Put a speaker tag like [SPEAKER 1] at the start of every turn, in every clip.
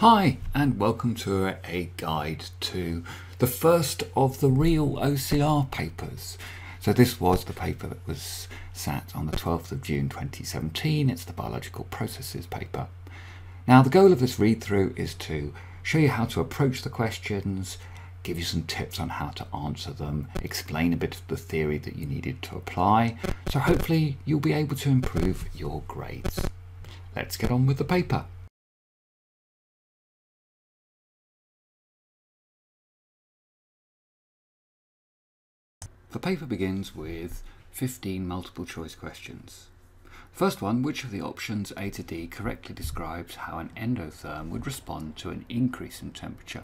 [SPEAKER 1] Hi, and welcome to a guide to the first of the real OCR papers. So this was the paper that was sat on the 12th of June 2017. It's the biological processes paper. Now the goal of this read through is to show you how to approach the questions, give you some tips on how to answer them, explain a bit of the theory that you needed to apply. So hopefully you'll be able to improve your grades. Let's get on with the paper. The paper begins with 15 multiple choice questions. First one, which of the options A to D correctly describes how an endotherm would respond to an increase in temperature?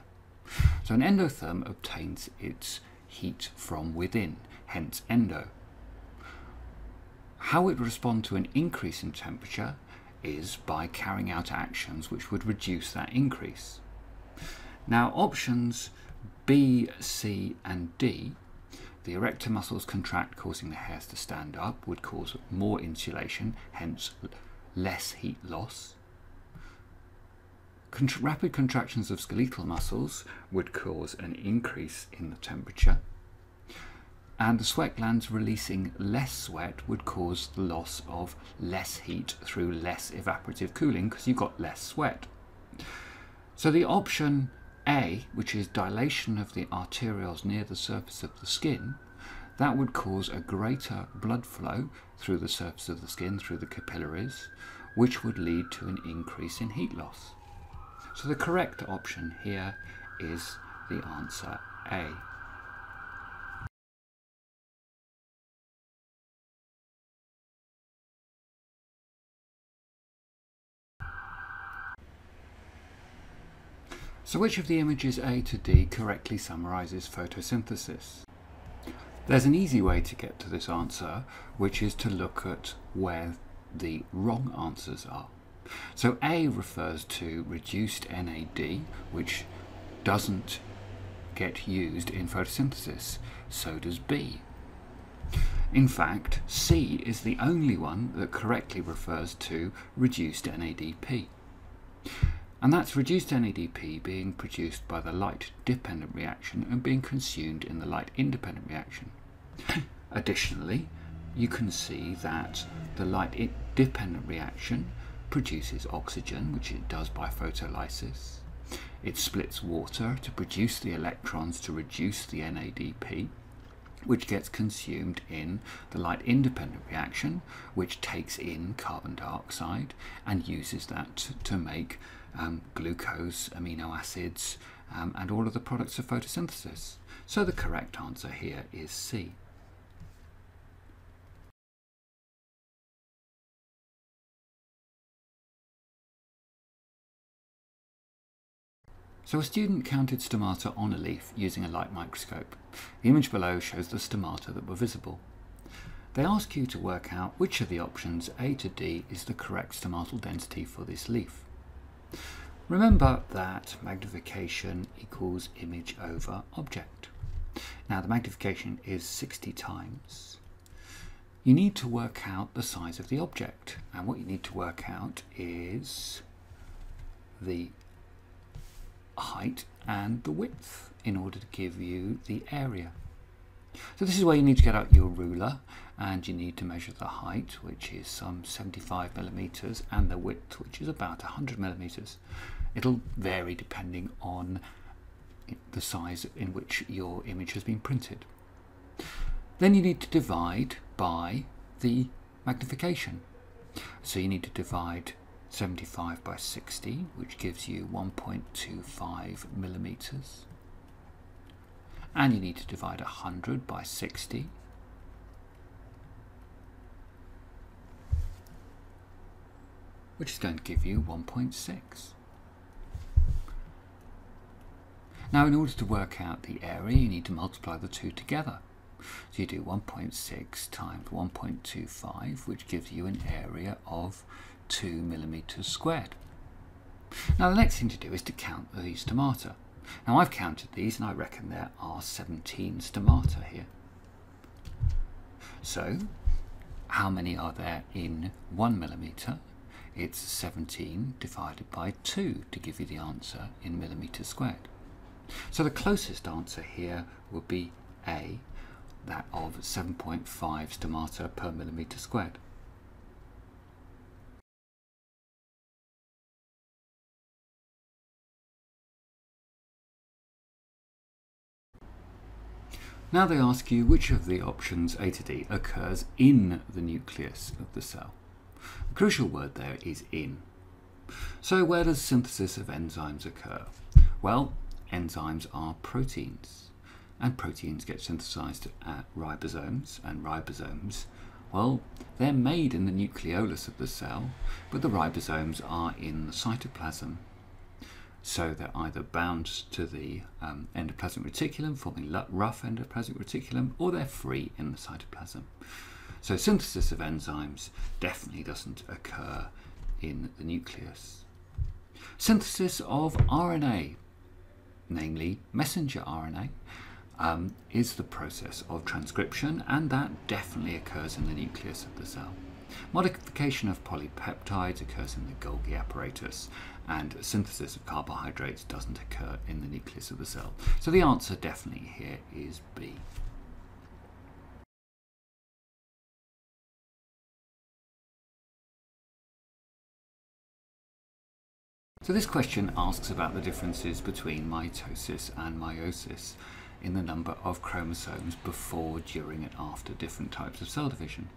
[SPEAKER 1] So an endotherm obtains its heat from within, hence endo. How it would respond to an increase in temperature is by carrying out actions which would reduce that increase. Now options B, C and D the erector muscles contract, causing the hairs to stand up, would cause more insulation, hence less heat loss. Rapid contractions of skeletal muscles would cause an increase in the temperature. And the sweat glands releasing less sweat would cause the loss of less heat through less evaporative cooling because you've got less sweat. So the option a, which is dilation of the arterioles near the surface of the skin, that would cause a greater blood flow through the surface of the skin, through the capillaries, which would lead to an increase in heat loss. So the correct option here is the answer A. So which of the images A to D correctly summarises photosynthesis? There's an easy way to get to this answer, which is to look at where the wrong answers are. So A refers to reduced NAD, which doesn't get used in photosynthesis. So does B. In fact, C is the only one that correctly refers to reduced NADP and that's reduced NADP being produced by the light-dependent reaction and being consumed in the light-independent reaction. Additionally, you can see that the light-dependent reaction produces oxygen, which it does by photolysis. It splits water to produce the electrons to reduce the NADP, which gets consumed in the light independent reaction, which takes in carbon dioxide and uses that to make um, glucose, amino acids, um, and all of the products of photosynthesis. So the correct answer here is C. So a student counted stomata on a leaf using a light microscope. The image below shows the stomata that were visible. They ask you to work out which of the options A to D is the correct stomatal density for this leaf. Remember that magnification equals image over object. Now the magnification is 60 times. You need to work out the size of the object and what you need to work out is the height and the width in order to give you the area. So this is where you need to get out your ruler and you need to measure the height which is some 75 millimeters and the width which is about 100 millimeters. It'll vary depending on the size in which your image has been printed. Then you need to divide by the magnification. So you need to divide 75 by 60, which gives you 1.25 millimeters. And you need to divide 100 by 60, which is going to give you 1.6. Now in order to work out the area you need to multiply the two together. So you do 1.6 times 1.25 which gives you an area of 2 millimeters squared. Now the next thing to do is to count these stomata. Now I've counted these and I reckon there are 17 stomata here. So how many are there in 1 millimeter? it's 17 divided by 2 to give you the answer in millimetres squared. So the closest answer here would be A, that of 7.5 stomata per millimetre squared. Now they ask you which of the options A to D occurs in the nucleus of the cell. The crucial word there is in. So where does synthesis of enzymes occur? Well, enzymes are proteins, and proteins get synthesized at ribosomes, and ribosomes, well, they're made in the nucleolus of the cell, but the ribosomes are in the cytoplasm so they're either bound to the um, endoplasmic reticulum, forming rough endoplasmic reticulum, or they're free in the cytoplasm. So synthesis of enzymes definitely doesn't occur in the nucleus. Synthesis of RNA, namely messenger RNA, um, is the process of transcription, and that definitely occurs in the nucleus of the cell. Modification of polypeptides occurs in the Golgi apparatus, and synthesis of carbohydrates doesn't occur in the nucleus of the cell. So the answer definitely here is B. So this question asks about the differences between mitosis and meiosis in the number of chromosomes before, during and after different types of cell division.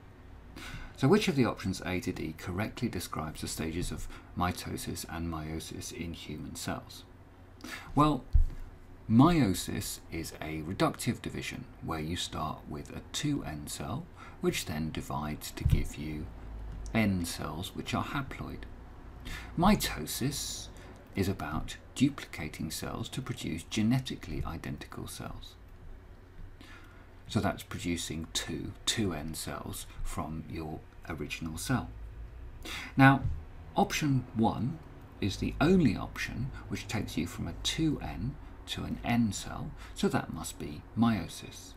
[SPEAKER 1] So which of the options A to D correctly describes the stages of mitosis and meiosis in human cells? Well, meiosis is a reductive division where you start with a 2n cell which then divides to give you n cells which are haploid. Mitosis is about duplicating cells to produce genetically identical cells. So that's producing two 2n cells from your original cell. Now, option 1 is the only option which takes you from a 2n to an n cell, so that must be meiosis.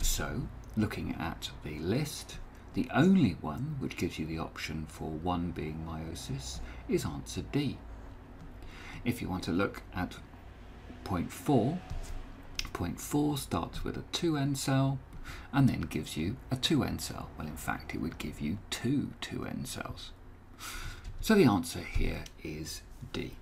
[SPEAKER 1] So, looking at the list, the only one which gives you the option for 1 being meiosis is answer D. If you want to look at point 4, point 4 starts with a 2n cell and then gives you a 2n cell. Well, in fact, it would give you two 2n cells. So the answer here is D.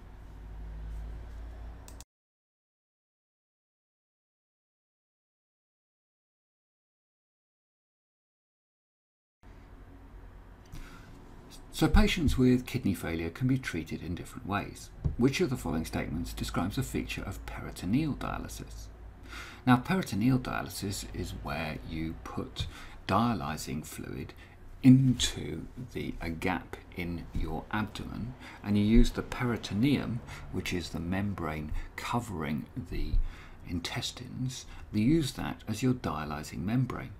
[SPEAKER 1] So patients with kidney failure can be treated in different ways. Which of the following statements describes a feature of peritoneal dialysis? Now, peritoneal dialysis is where you put dialysing fluid into the a gap in your abdomen and you use the peritoneum which is the membrane covering the intestines you use that as your dialysing membrane.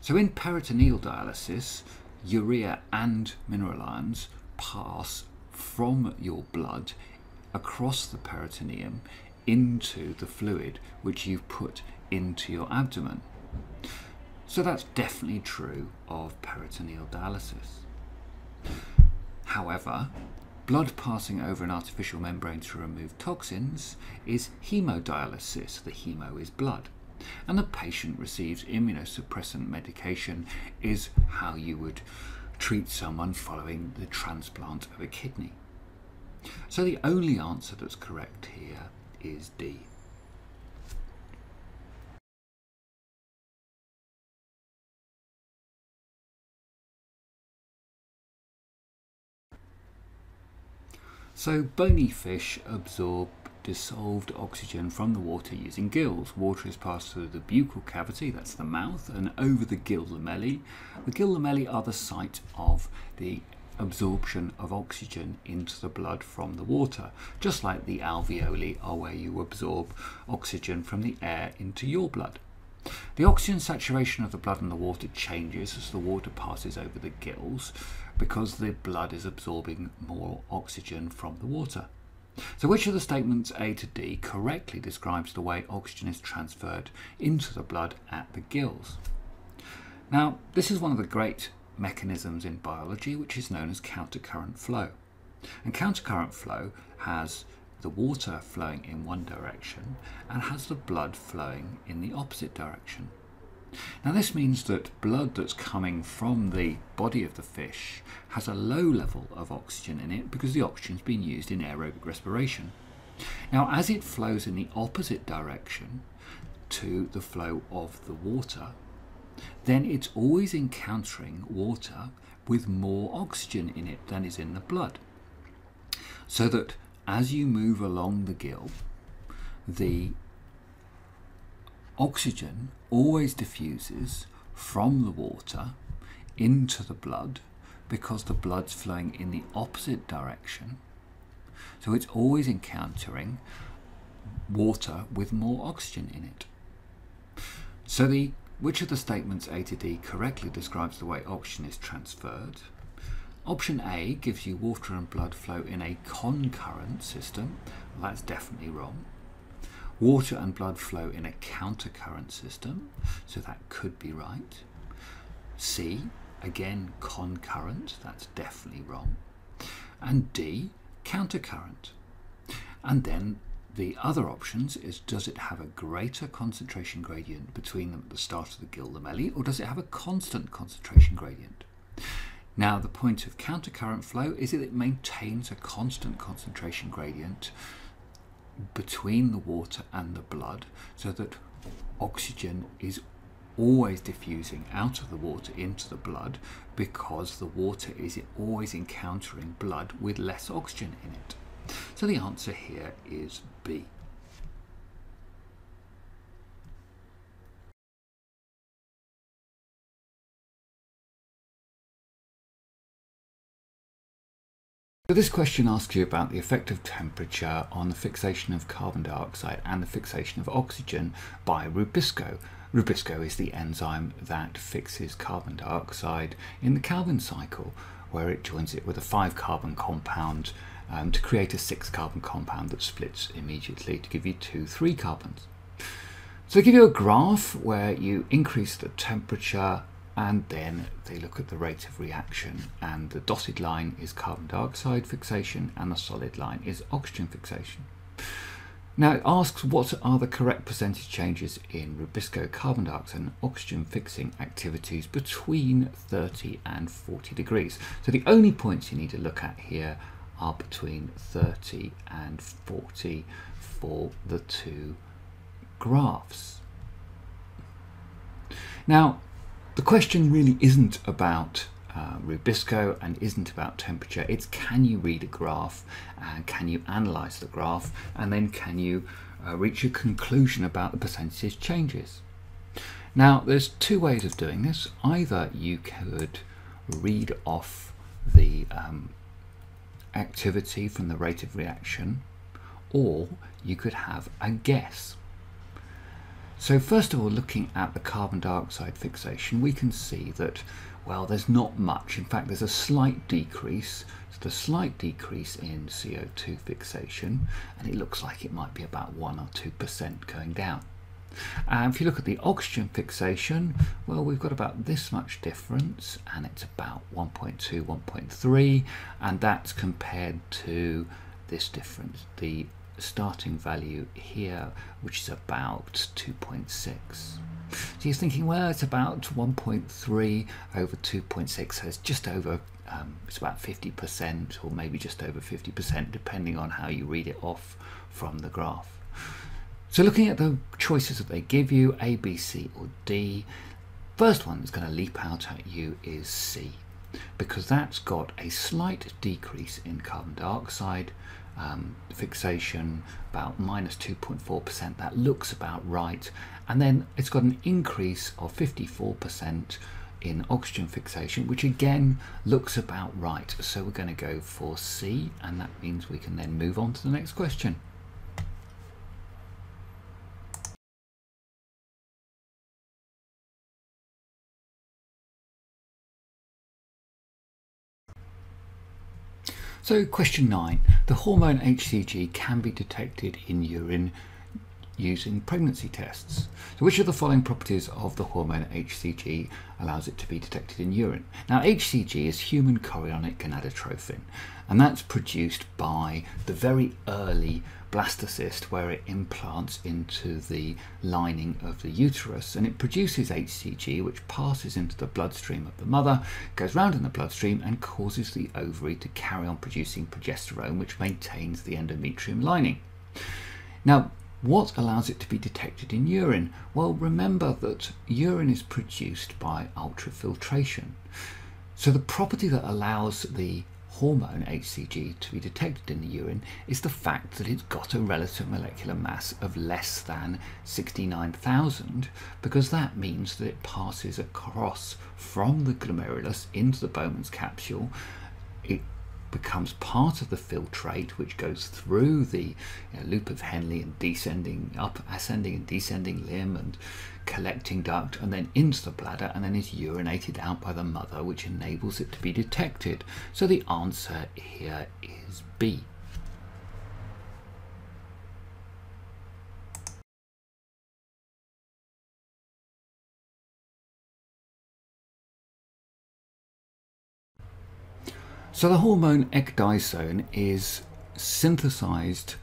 [SPEAKER 1] So in peritoneal dialysis urea and mineral ions pass from your blood across the peritoneum into the fluid which you've put into your abdomen. So that's definitely true of peritoneal dialysis. However, blood passing over an artificial membrane to remove toxins is hemodialysis. The hemo is blood. And the patient receives immunosuppressant medication is how you would treat someone following the transplant of a kidney. So the only answer that's correct here is D. So bony fish absorb dissolved oxygen from the water using gills. Water is passed through the buccal cavity, that's the mouth, and over the gill lamellae. The gill lamellae are the site of the absorption of oxygen into the blood from the water, just like the alveoli are where you absorb oxygen from the air into your blood. The oxygen saturation of the blood and the water changes as the water passes over the gills because the blood is absorbing more oxygen from the water. So which of the statements A to D correctly describes the way oxygen is transferred into the blood at the gills? Now, this is one of the great mechanisms in biology which is known as countercurrent flow. And countercurrent flow has the water flowing in one direction and has the blood flowing in the opposite direction. Now this means that blood that's coming from the body of the fish has a low level of oxygen in it because the oxygen's been used in aerobic respiration. Now as it flows in the opposite direction to the flow of the water, then it's always encountering water with more oxygen in it than is in the blood. So that as you move along the gill, the oxygen always diffuses from the water into the blood because the blood's flowing in the opposite direction. So it's always encountering water with more oxygen in it. So the which of the statements A to D correctly describes the way oxygen is transferred? Option A gives you water and blood flow in a concurrent system. Well, that's definitely wrong. Water and blood flow in a countercurrent system, so that could be right. C, again concurrent, that's definitely wrong. And D, countercurrent. And then the other options is does it have a greater concentration gradient between them at the start of the gill lamellae or does it have a constant concentration gradient? Now the point of countercurrent flow is that it maintains a constant concentration gradient between the water and the blood so that oxygen is always diffusing out of the water into the blood because the water is always encountering blood with less oxygen in it. So the answer here is B. So this question asks you about the effect of temperature on the fixation of carbon dioxide and the fixation of oxygen by Rubisco. Rubisco is the enzyme that fixes carbon dioxide in the Calvin cycle, where it joins it with a five carbon compound um, to create a six carbon compound that splits immediately to give you two three carbons. So they give you a graph where you increase the temperature and then they look at the rate of reaction and the dotted line is carbon dioxide fixation and the solid line is oxygen fixation. Now it asks what are the correct percentage changes in Rubisco carbon dioxide and oxygen fixing activities between 30 and 40 degrees. So the only points you need to look at here are between 30 and 40 for the two graphs. Now, the question really isn't about uh, Rubisco and isn't about temperature. It's can you read a graph and can you analyze the graph and then can you uh, reach a conclusion about the percentage changes. Now, there's two ways of doing this. Either you could read off the um, activity from the rate of reaction, or you could have a guess. So first of all, looking at the carbon dioxide fixation, we can see that, well, there's not much. In fact, there's a slight decrease. So the slight decrease in CO2 fixation, and it looks like it might be about 1 or 2% going down. And if you look at the oxygen fixation, well, we've got about this much difference, and it's about 1.2, 1.3, and that's compared to this difference, the starting value here, which is about 2.6. So you're thinking, well, it's about 1.3 over 2.6, so it's just over, um, it's about 50%, or maybe just over 50%, depending on how you read it off from the graph. So looking at the choices that they give you, A, B, C or D, first one that's going to leap out at you is C because that's got a slight decrease in carbon dioxide um, fixation, about minus 2.4%. That looks about right. And then it's got an increase of 54% in oxygen fixation, which again looks about right. So we're going to go for C, and that means we can then move on to the next question. So question nine, the hormone HCG can be detected in urine using pregnancy tests. So which of the following properties of the hormone HCG allows it to be detected in urine? Now HCG is human chorionic gonadotrophin and that's produced by the very early blastocyst where it implants into the lining of the uterus and it produces HCG which passes into the bloodstream of the mother, goes round in the bloodstream and causes the ovary to carry on producing progesterone which maintains the endometrium lining. Now what allows it to be detected in urine? Well, remember that urine is produced by ultrafiltration. So the property that allows the hormone HCG to be detected in the urine is the fact that it's got a relative molecular mass of less than 69,000 because that means that it passes across from the glomerulus into the Bowman's capsule. It becomes part of the filtrate which goes through the you know, loop of Henle and descending up ascending and descending limb and collecting duct and then into the bladder and then is urinated out by the mother which enables it to be detected so the answer here is B So the hormone ecdysone is synthesized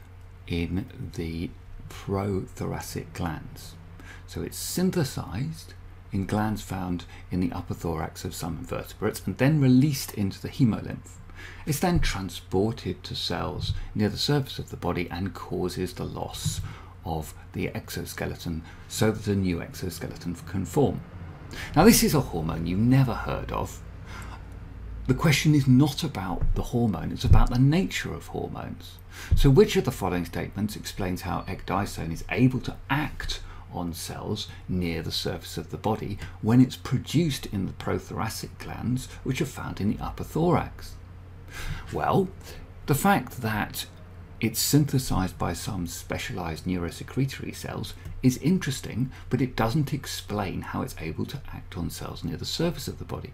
[SPEAKER 1] in the prothoracic glands. So it's synthesized in glands found in the upper thorax of some invertebrates and then released into the hemolymph. It's then transported to cells near the surface of the body and causes the loss of the exoskeleton so that a new exoskeleton can form. Now this is a hormone you've never heard of the question is not about the hormone, it's about the nature of hormones. So which of the following statements explains how ecdysone is able to act on cells near the surface of the body when it's produced in the prothoracic glands which are found in the upper thorax? Well, the fact that it's synthesized by some specialized neurosecretory cells is interesting, but it doesn't explain how it's able to act on cells near the surface of the body.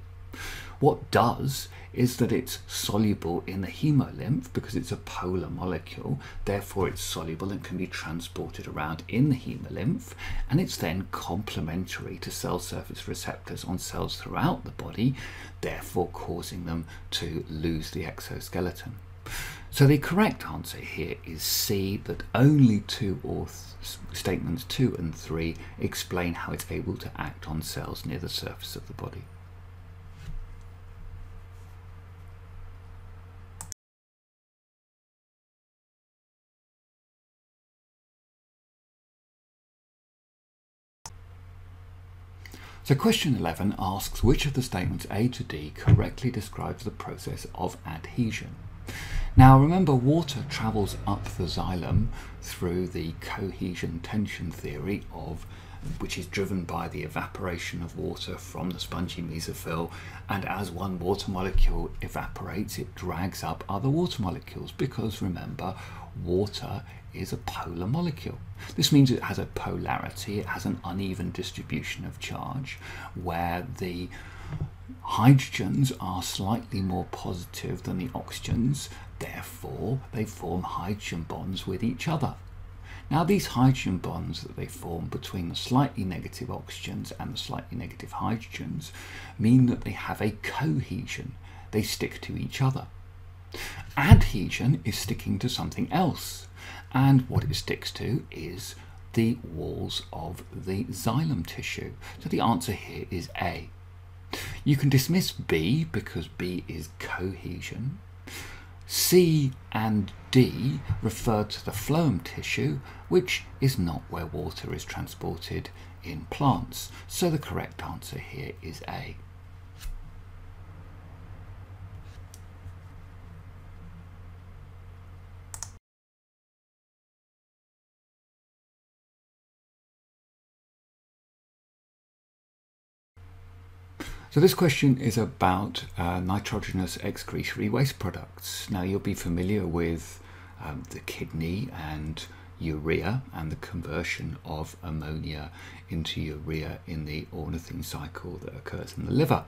[SPEAKER 1] What does is that it's soluble in the hemolymph because it's a polar molecule, therefore it's soluble and can be transported around in the hemolymph, and it's then complementary to cell surface receptors on cells throughout the body, therefore causing them to lose the exoskeleton. So the correct answer here is C, that only two or statements 2 and 3 explain how it's able to act on cells near the surface of the body. So question 11 asks which of the statements A to D correctly describes the process of adhesion. Now remember water travels up the xylem through the cohesion tension theory of which is driven by the evaporation of water from the spongy mesophyll and as one water molecule evaporates it drags up other water molecules because remember water is a polar molecule. This means it has a polarity, it has an uneven distribution of charge where the hydrogens are slightly more positive than the oxygens, therefore they form hydrogen bonds with each other. Now these hydrogen bonds that they form between the slightly negative oxygens and the slightly negative hydrogens mean that they have a cohesion. They stick to each other. Adhesion is sticking to something else and what it sticks to is the walls of the xylem tissue. So the answer here is A. You can dismiss B because B is cohesion. C and D refer to the phloem tissue, which is not where water is transported in plants. So the correct answer here is A. So this question is about uh, nitrogenous excretory waste products. Now you'll be familiar with um, the kidney and urea and the conversion of ammonia into urea in the ornithine cycle that occurs in the liver.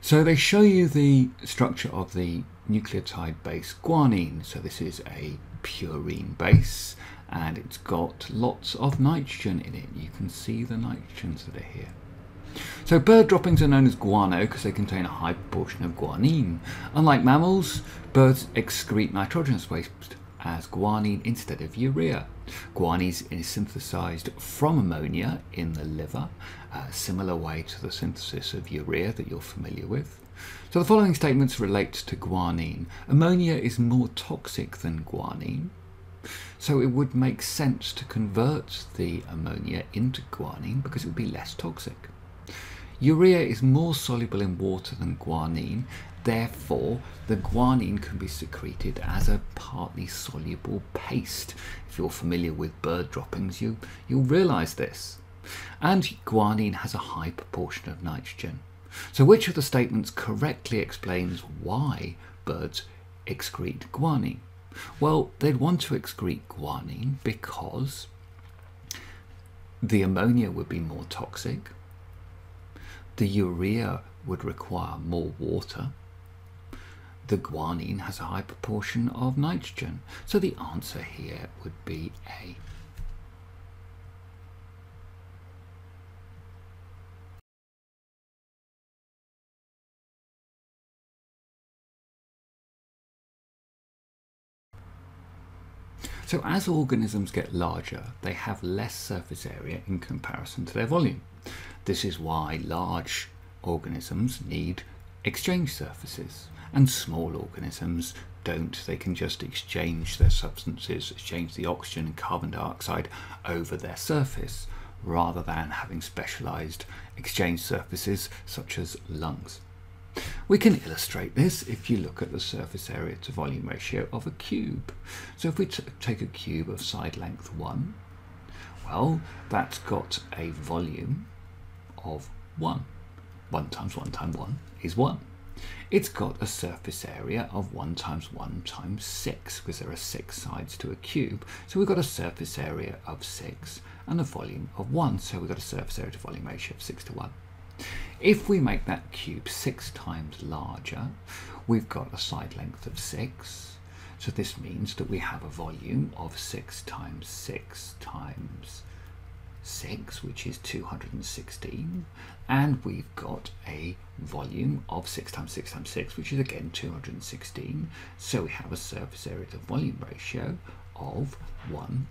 [SPEAKER 1] So they show you the structure of the nucleotide base guanine. So this is a purine base and it's got lots of nitrogen in it. You can see the nitrogens that are here. So bird droppings are known as guano because they contain a high proportion of guanine. Unlike mammals, birds excrete nitrogenous waste as guanine instead of urea. Guanine is synthesized from ammonia in the liver, a similar way to the synthesis of urea that you're familiar with. So the following statements relate to guanine. Ammonia is more toxic than guanine, so it would make sense to convert the ammonia into guanine because it would be less toxic. Urea is more soluble in water than guanine, therefore the guanine can be secreted as a partly soluble paste. If you're familiar with bird droppings, you, you'll realise this. And guanine has a high proportion of nitrogen. So which of the statements correctly explains why birds excrete guanine? Well, they'd want to excrete guanine because the ammonia would be more toxic, the urea would require more water. The guanine has a high proportion of nitrogen. So the answer here would be A. So as organisms get larger, they have less surface area in comparison to their volume. This is why large organisms need exchange surfaces and small organisms don't. They can just exchange their substances, exchange the oxygen and carbon dioxide over their surface rather than having specialized exchange surfaces such as lungs. We can illustrate this if you look at the surface area to volume ratio of a cube. So if we take a cube of side length 1, well, that's got a volume of 1. 1 times 1 times 1 is 1. It's got a surface area of 1 times 1 times 6 because there are 6 sides to a cube. So we've got a surface area of 6 and a volume of 1. So we've got a surface area to volume ratio of 6 to 1. If we make that cube 6 times larger, we've got a side length of 6. So this means that we have a volume of 6 times 6 times 6, which is 216, and we've got a volume of 6 times 6 times 6, which is again 216. So we have a surface area to volume ratio of 1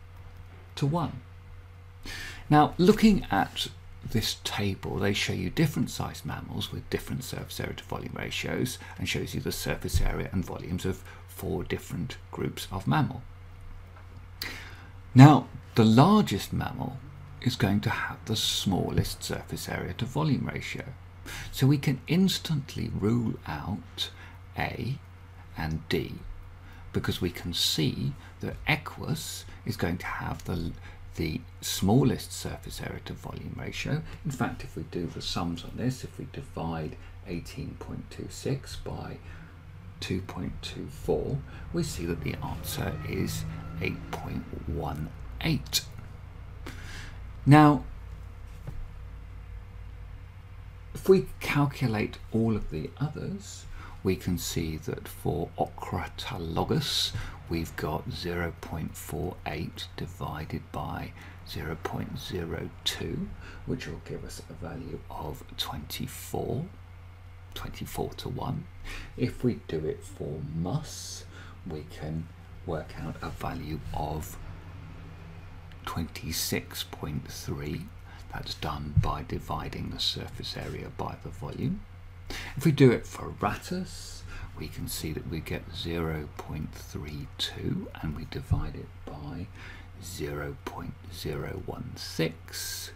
[SPEAKER 1] to 1. Now, looking at this table, they show you different sized mammals with different surface area to volume ratios and shows you the surface area and volumes of four different groups of mammal. Now, the largest mammal is going to have the smallest surface area to volume ratio. So we can instantly rule out A and D because we can see that Equus is going to have the, the smallest surface area to volume ratio. In fact, if we do the sums on this, if we divide 18.26 by 2.24, we see that the answer is 8.18. Now, if we calculate all of the others, we can see that for Oryctolagus, we've got 0.48 divided by 0.02, which will give us a value of 24, 24 to 1. If we do it for mus, we can work out a value of 26.3. That's done by dividing the surface area by the volume. If we do it for Rattus, we can see that we get 0.32 and we divide it by 0.016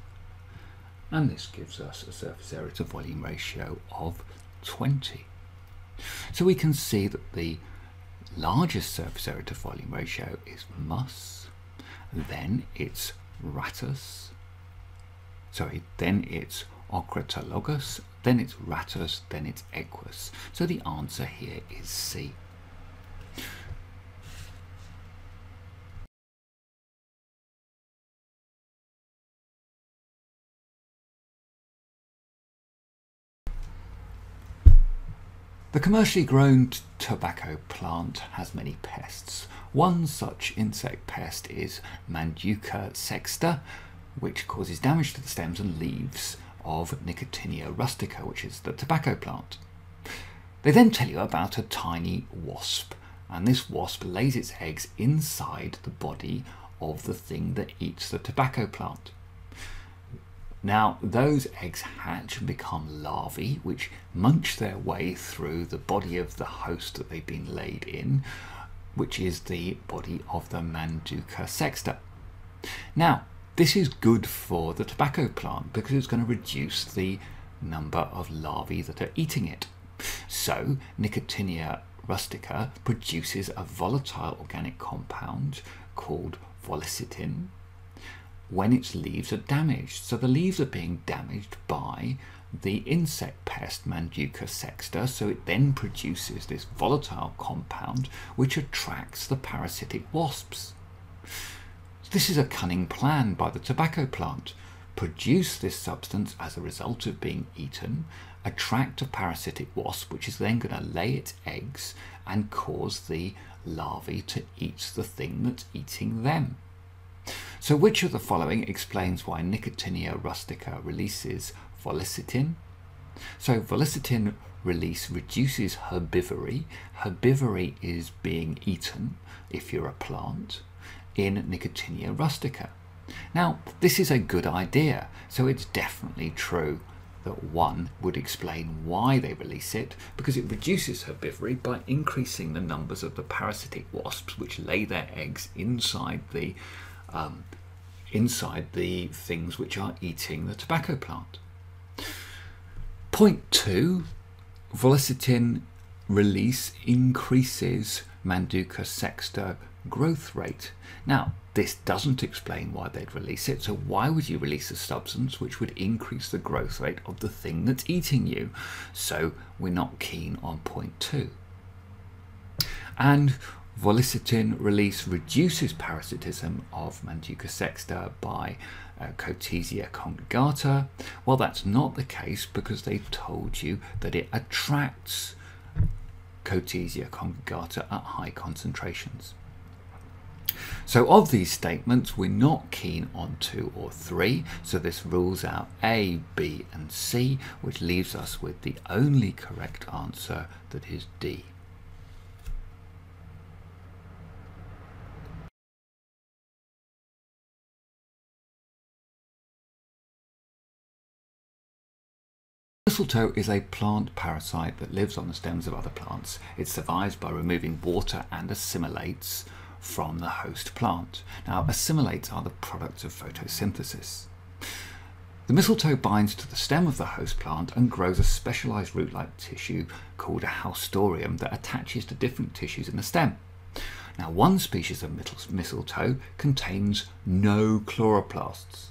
[SPEAKER 1] and this gives us a surface area to volume ratio of 20. So we can see that the largest surface area to volume ratio is mus then it's Rattus, sorry, then it's Oryctolagus, then it's Rattus, then it's Equus. So the answer here is C. The commercially grown tobacco plant has many pests. One such insect pest is Manduca sexta, which causes damage to the stems and leaves of Nicotiana rustica, which is the tobacco plant. They then tell you about a tiny wasp, and this wasp lays its eggs inside the body of the thing that eats the tobacco plant. Now, those eggs hatch and become larvae, which munch their way through the body of the host that they've been laid in, which is the body of the Manduca sexta. Now, this is good for the tobacco plant because it's going to reduce the number of larvae that are eating it. So, Nicotiana rustica produces a volatile organic compound called volicitin when its leaves are damaged. So the leaves are being damaged by the insect pest Manduca sexta, so it then produces this volatile compound which attracts the parasitic wasps. This is a cunning plan by the tobacco plant. Produce this substance as a result of being eaten, attract a parasitic wasp which is then going to lay its eggs and cause the larvae to eat the thing that's eating them. So which of the following explains why Nicotiana rustica releases volicitin? So volicitin release reduces herbivory. Herbivory is being eaten, if you're a plant, in Nicotiana rustica. Now, this is a good idea, so it's definitely true that one would explain why they release it because it reduces herbivory by increasing the numbers of the parasitic wasps which lay their eggs inside the um, inside the things which are eating the tobacco plant. Point two, volicitin release increases Manduca sexta growth rate. Now, this doesn't explain why they'd release it, so why would you release a substance which would increase the growth rate of the thing that's eating you? So we're not keen on point two. And Volicitin release reduces parasitism of Manduca sexta by uh, Cotesia congregata. Well, that's not the case because they've told you that it attracts Cotesia congregata at high concentrations. So of these statements, we're not keen on two or three, so this rules out A, B and C, which leaves us with the only correct answer that is D. Mistletoe is a plant parasite that lives on the stems of other plants. It survives by removing water and assimilates from the host plant. Now, assimilates are the products of photosynthesis. The mistletoe binds to the stem of the host plant and grows a specialized root-like tissue called a haustorium that attaches to different tissues in the stem. Now, one species of mistletoe contains no chloroplasts.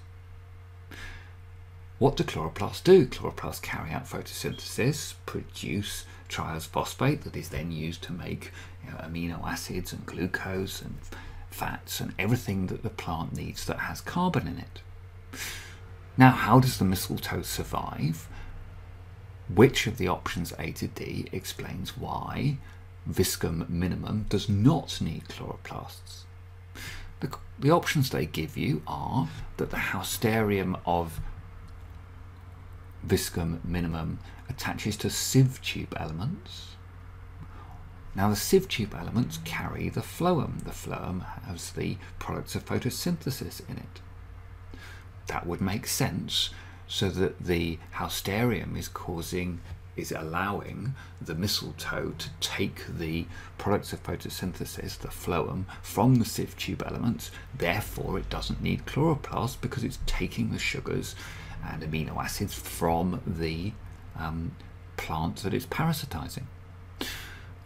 [SPEAKER 1] What do chloroplasts do? Chloroplasts carry out photosynthesis, produce triose phosphate that is then used to make know, amino acids and glucose and fats and everything that the plant needs that has carbon in it. Now, how does the mistletoe survive? Which of the options A to D explains why Viscum minimum does not need chloroplasts? The, the options they give you are that the haustorium of viscum minimum attaches to sieve tube elements. Now the sieve tube elements carry the phloem. The phloem has the products of photosynthesis in it. That would make sense so that the haustorium is causing is allowing the mistletoe to take the products of photosynthesis, the phloem, from the sieve tube elements. Therefore, it doesn't need chloroplast because it's taking the sugars and amino acids from the um, plant that it's parasitizing.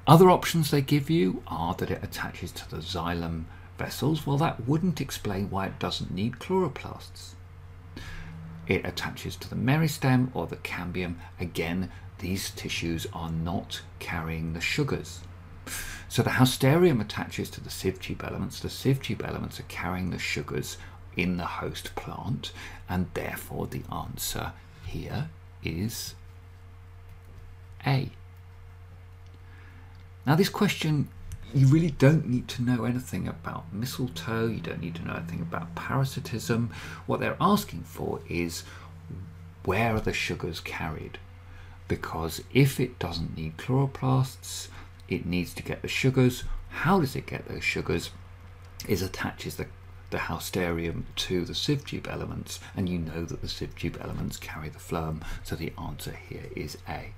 [SPEAKER 1] Other options they give you are that it attaches to the xylem vessels. Well, that wouldn't explain why it doesn't need chloroplasts. It attaches to the meristem or the cambium. Again, these tissues are not carrying the sugars. So the haustorium attaches to the sieve tube elements. The sieve tube elements are carrying the sugars in the host plant, and therefore the answer here is A. Now, this question, you really don't need to know anything about mistletoe, you don't need to know anything about parasitism. What they're asking for is where are the sugars carried? Because if it doesn't need chloroplasts, it needs to get the sugars. How does it get those sugars? It attaches the, the to the sieve tube elements, and you know that the sieve tube elements carry the phloem, so the answer here is A.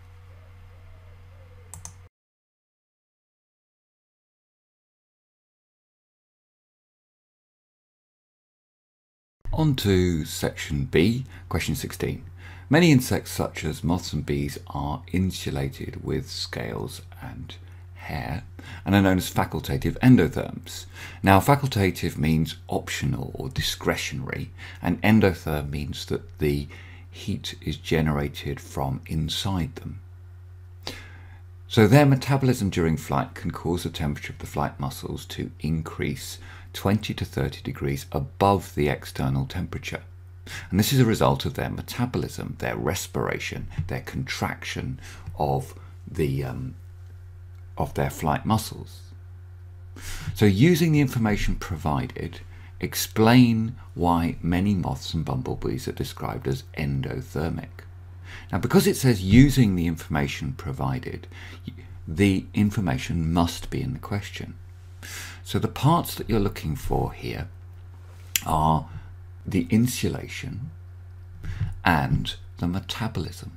[SPEAKER 1] On to section B, question 16. Many insects such as moths and bees are insulated with scales and hair and are known as facultative endotherms. Now facultative means optional or discretionary and endotherm means that the heat is generated from inside them. So their metabolism during flight can cause the temperature of the flight muscles to increase 20 to 30 degrees above the external temperature. And this is a result of their metabolism, their respiration, their contraction of the um, of their flight muscles. So using the information provided, explain why many moths and bumblebees are described as endothermic. Now because it says using the information provided, the information must be in the question. So the parts that you're looking for here are the insulation and the metabolism.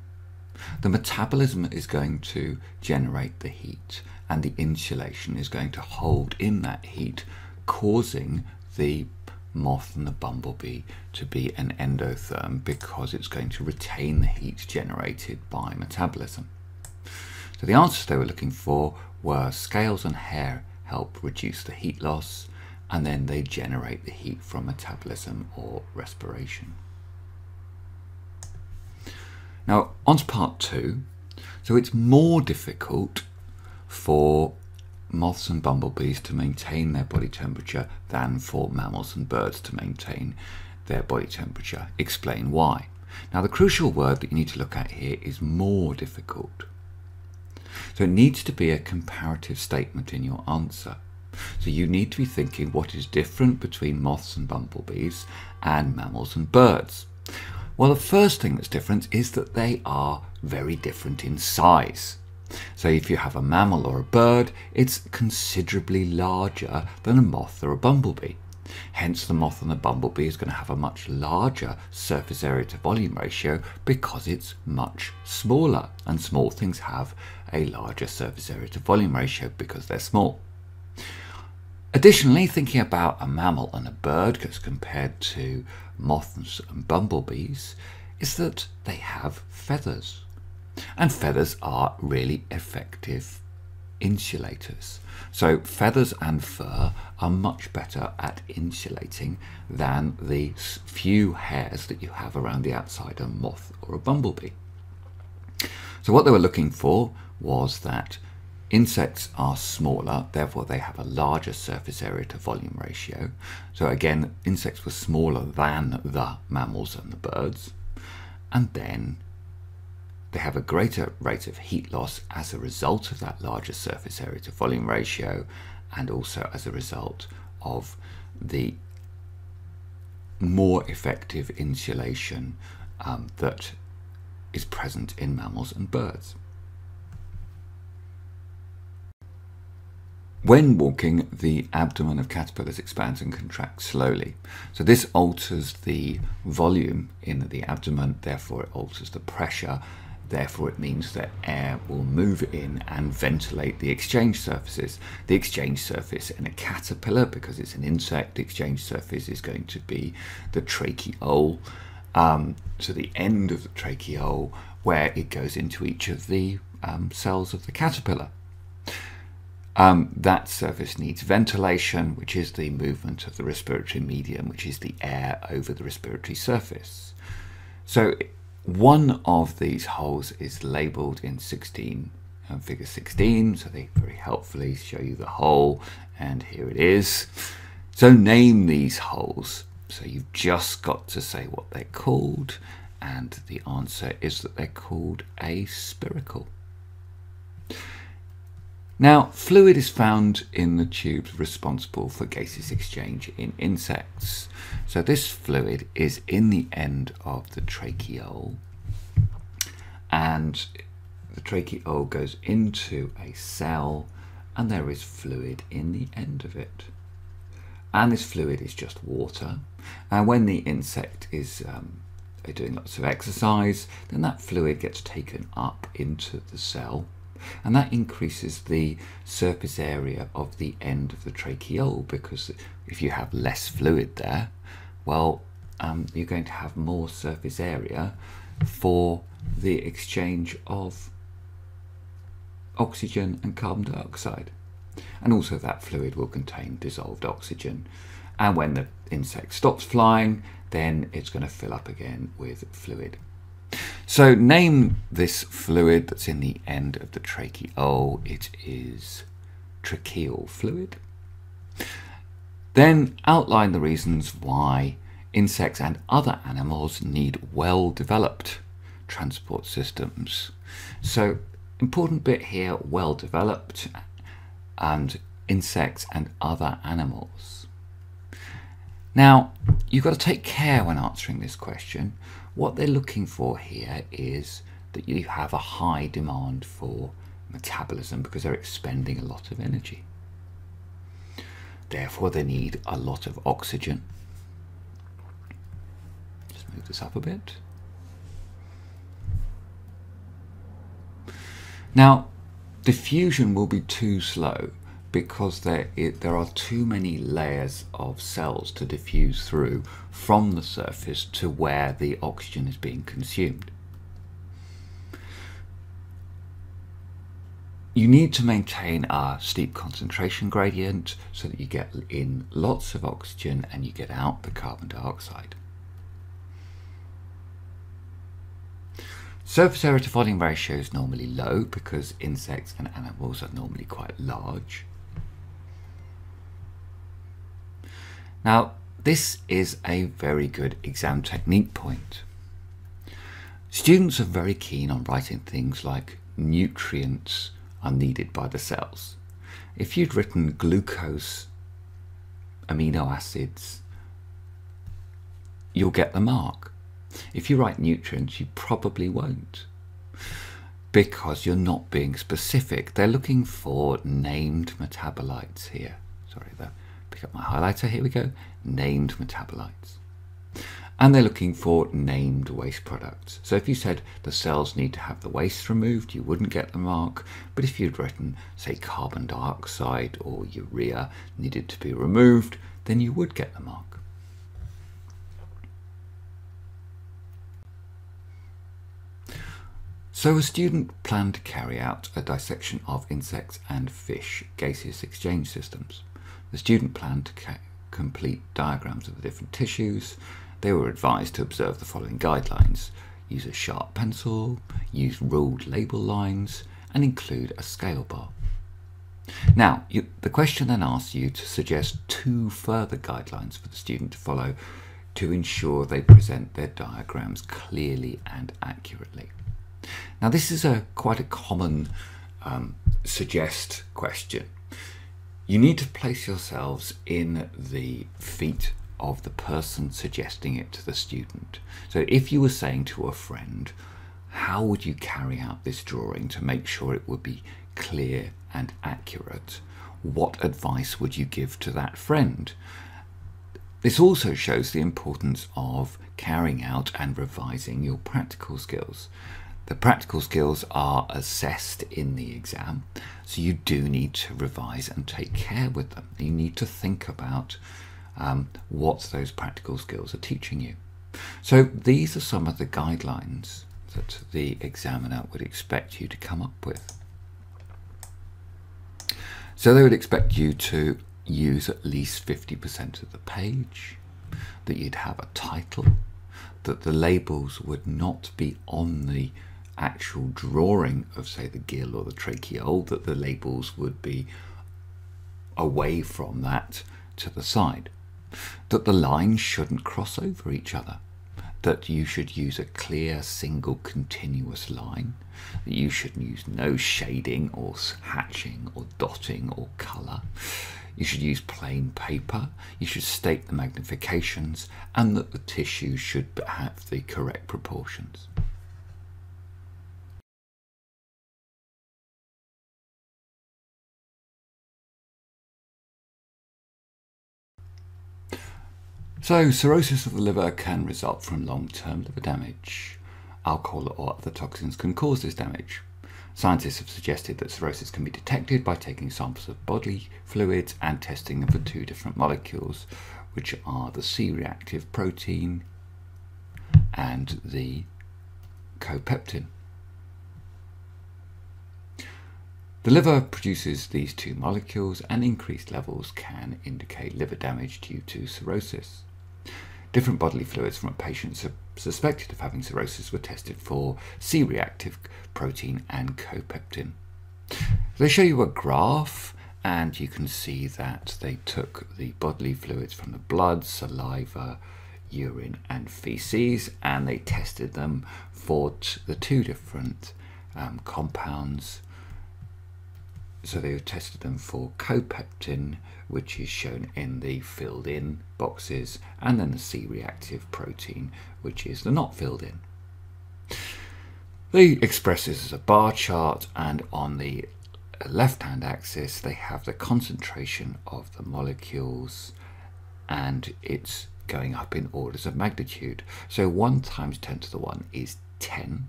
[SPEAKER 1] The metabolism is going to generate the heat and the insulation is going to hold in that heat, causing the moth and the bumblebee to be an endotherm because it's going to retain the heat generated by metabolism. So the answers they were looking for were scales and hair help reduce the heat loss, and then they generate the heat from metabolism or respiration. Now, on to part two. So it's more difficult for moths and bumblebees to maintain their body temperature than for mammals and birds to maintain their body temperature. Explain why. Now, the crucial word that you need to look at here is more difficult. So it needs to be a comparative statement in your answer. So you need to be thinking what is different between moths and bumblebees and mammals and birds. Well, the first thing that's different is that they are very different in size. So if you have a mammal or a bird, it's considerably larger than a moth or a bumblebee. Hence, the moth and the bumblebee is going to have a much larger surface area to volume ratio because it's much smaller, and small things have a larger surface area to volume ratio because they're small. Additionally, thinking about a mammal and a bird as compared to moths and bumblebees is that they have feathers. And feathers are really effective insulators. So feathers and fur are much better at insulating than the few hairs that you have around the outside of a moth or a bumblebee. So what they were looking for was that insects are smaller, therefore they have a larger surface area to volume ratio. So again, insects were smaller than the mammals and the birds. And then they have a greater rate of heat loss as a result of that larger surface area to volume ratio and also as a result of the more effective insulation um, that is present in mammals and birds. When walking, the abdomen of caterpillars expands and contracts slowly. So this alters the volume in the abdomen, therefore it alters the pressure Therefore, it means that air will move in and ventilate the exchange surfaces. The exchange surface in a caterpillar, because it's an insect, the exchange surface is going to be the tracheole. Um, so the end of the tracheole, where it goes into each of the um, cells of the caterpillar. Um, that surface needs ventilation, which is the movement of the respiratory medium, which is the air over the respiratory surface. So one of these holes is labelled in 16, um, figure 16, so they very helpfully show you the hole, and here it is. So name these holes. So you've just got to say what they're called, and the answer is that they're called a spiracle. Now, fluid is found in the tubes responsible for gaseous exchange in insects. So this fluid is in the end of the tracheole and the tracheole goes into a cell and there is fluid in the end of it. And this fluid is just water. And when the insect is um, doing lots of exercise, then that fluid gets taken up into the cell and that increases the surface area of the end of the tracheole because if you have less fluid there, well, um, you're going to have more surface area for the exchange of oxygen and carbon dioxide. And also that fluid will contain dissolved oxygen. And when the insect stops flying, then it's going to fill up again with fluid. So name this fluid that's in the end of the tracheole. It is tracheal fluid. Then outline the reasons why insects and other animals need well-developed transport systems. So important bit here, well-developed and insects and other animals. Now, you've got to take care when answering this question what they're looking for here is that you have a high demand for metabolism because they're expending a lot of energy. Therefore, they need a lot of oxygen. Just move this up a bit. Now, diffusion will be too slow because there, it, there are too many layers of cells to diffuse through from the surface to where the oxygen is being consumed. You need to maintain a steep concentration gradient so that you get in lots of oxygen and you get out the carbon dioxide. Surface area to volume ratio is normally low because insects and animals are normally quite large. Now, this is a very good exam technique point. Students are very keen on writing things like nutrients are needed by the cells. If you'd written glucose, amino acids, you'll get the mark. If you write nutrients, you probably won't because you're not being specific. They're looking for named metabolites here. Sorry, that pick up my highlighter, here we go, named metabolites. And they're looking for named waste products. So if you said the cells need to have the waste removed, you wouldn't get the mark. But if you'd written, say, carbon dioxide or urea needed to be removed, then you would get the mark. So a student planned to carry out a dissection of insects and fish gaseous exchange systems. The student planned to complete diagrams of the different tissues. They were advised to observe the following guidelines. Use a sharp pencil, use ruled label lines, and include a scale bar. Now, you, the question then asks you to suggest two further guidelines for the student to follow to ensure they present their diagrams clearly and accurately. Now, this is a quite a common um, suggest question you need to place yourselves in the feet of the person suggesting it to the student. So if you were saying to a friend, how would you carry out this drawing to make sure it would be clear and accurate? What advice would you give to that friend? This also shows the importance of carrying out and revising your practical skills. The practical skills are assessed in the exam, so you do need to revise and take care with them. You need to think about um, what those practical skills are teaching you. So these are some of the guidelines that the examiner would expect you to come up with. So they would expect you to use at least 50% of the page, that you'd have a title, that the labels would not be on the actual drawing of, say, the gill or the tracheole, that the labels would be away from that to the side. That the lines shouldn't cross over each other. that you should use a clear single continuous line, that you should use no shading or hatching or dotting or colour. You should use plain paper, you should state the magnifications, and that the tissue should have the correct proportions. So, cirrhosis of the liver can result from long-term liver damage. Alcohol or other toxins can cause this damage. Scientists have suggested that cirrhosis can be detected by taking samples of bodily fluids and testing them for two different molecules, which are the C-reactive protein and the copeptin. The liver produces these two molecules and increased levels can indicate liver damage due to cirrhosis. Different bodily fluids from a patient su suspected of having cirrhosis were tested for C-reactive protein and copeptin. They show you a graph and you can see that they took the bodily fluids from the blood, saliva, urine and feces and they tested them for the two different um, compounds so they have tested them for copeptin, which is shown in the filled in boxes, and then the C reactive protein, which is the not filled in. They express this as a bar chart, and on the left hand axis, they have the concentration of the molecules, and it's going up in orders of magnitude. So 1 times 10 to the 1 is 10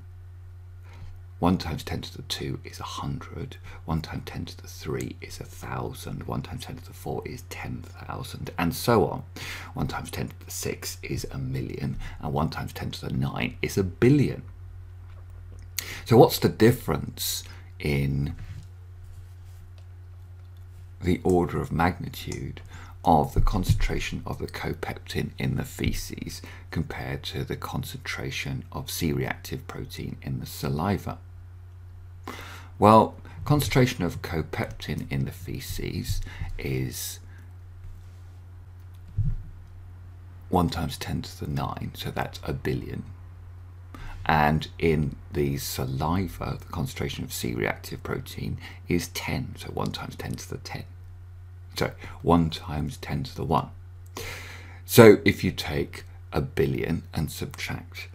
[SPEAKER 1] 1 times 10 to the 2 is 100. 1 times 10 to the 3 is 1,000. 1 times 10 to the 4 is 10,000. And so on. 1 times 10 to the 6 is a million. 1 times 10 to the 9 is a billion. So what's the difference in the order of magnitude of the concentration of the copeptin in the feces compared to the concentration of C-reactive protein in the saliva. Well, concentration of copeptin in the feces is 1 times 10 to the 9, so that's a billion. And in the saliva, the concentration of C-reactive protein is 10, so 1 times 10 to the 10. So 1 times 10 to the 1. So if you take a billion and subtract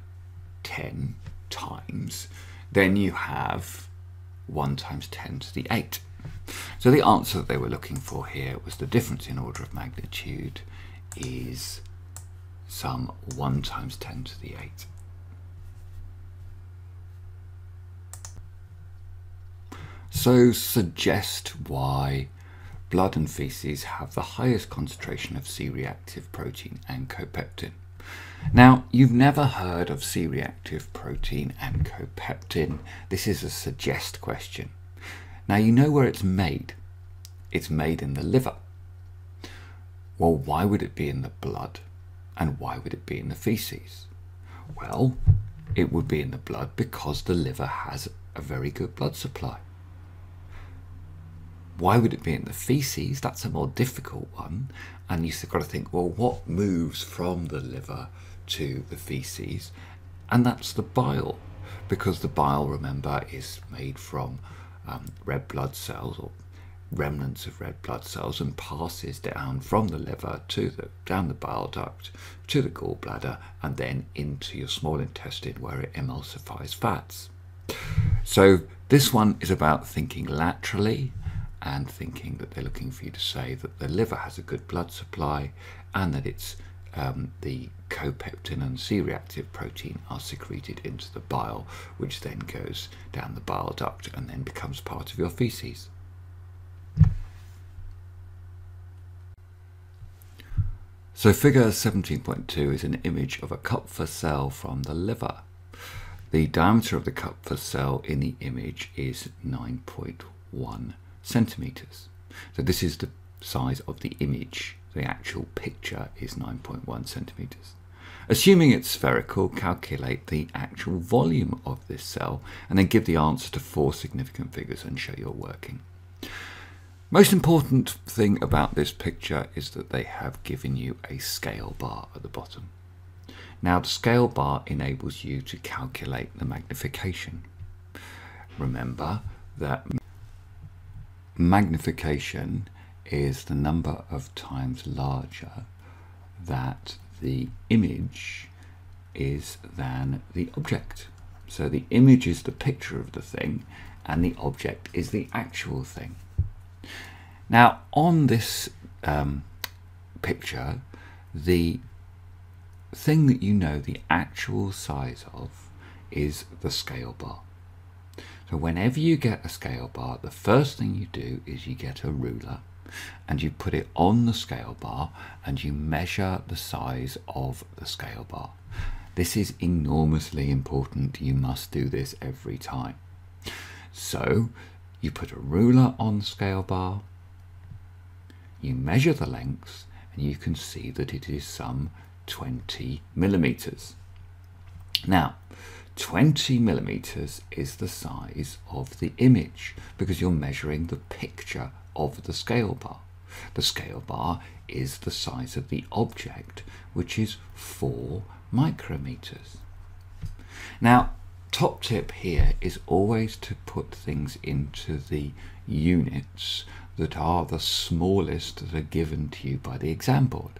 [SPEAKER 1] 10 times, then you have 1 times 10 to the 8. So the answer that they were looking for here was the difference in order of magnitude is some 1 times 10 to the 8. So suggest why blood and feces have the highest concentration of C-reactive protein and copeptin. Now, you've never heard of C-reactive protein and copeptin. This is a suggest question. Now, you know where it's made. It's made in the liver. Well, why would it be in the blood? And why would it be in the feces? Well, it would be in the blood because the liver has a very good blood supply. Why would it be in the feces? That's a more difficult one. And you've got to think, well, what moves from the liver to the feces? And that's the bile, because the bile, remember, is made from um, red blood cells or remnants of red blood cells and passes down from the liver to the down the bile duct to the gallbladder and then into your small intestine where it emulsifies fats. So this one is about thinking laterally and thinking that they're looking for you to say that the liver has a good blood supply and that it's um, the copeptin and C-reactive protein are secreted into the bile, which then goes down the bile duct and then becomes part of your feces. So figure 17.2 is an image of a Kupffer cell from the liver. The diameter of the Kupffer cell in the image is 9.1 centimeters. So this is the size of the image. The actual picture is 9.1 centimeters. Assuming it's spherical, calculate the actual volume of this cell and then give the answer to four significant figures and show your working. Most important thing about this picture is that they have given you a scale bar at the bottom. Now the scale bar enables you to calculate the magnification. Remember that magnification is the number of times larger that the image is than the object. So the image is the picture of the thing and the object is the actual thing. Now on this um, picture, the thing that you know the actual size of is the scale bar. So whenever you get a scale bar, the first thing you do is you get a ruler and you put it on the scale bar and you measure the size of the scale bar. This is enormously important. You must do this every time. So you put a ruler on the scale bar, you measure the length, and you can see that it is some 20 millimeters. Now, 20 millimeters is the size of the image because you're measuring the picture of the scale bar. The scale bar is the size of the object, which is 4 micrometers. Now, top tip here is always to put things into the units that are the smallest that are given to you by the exam board.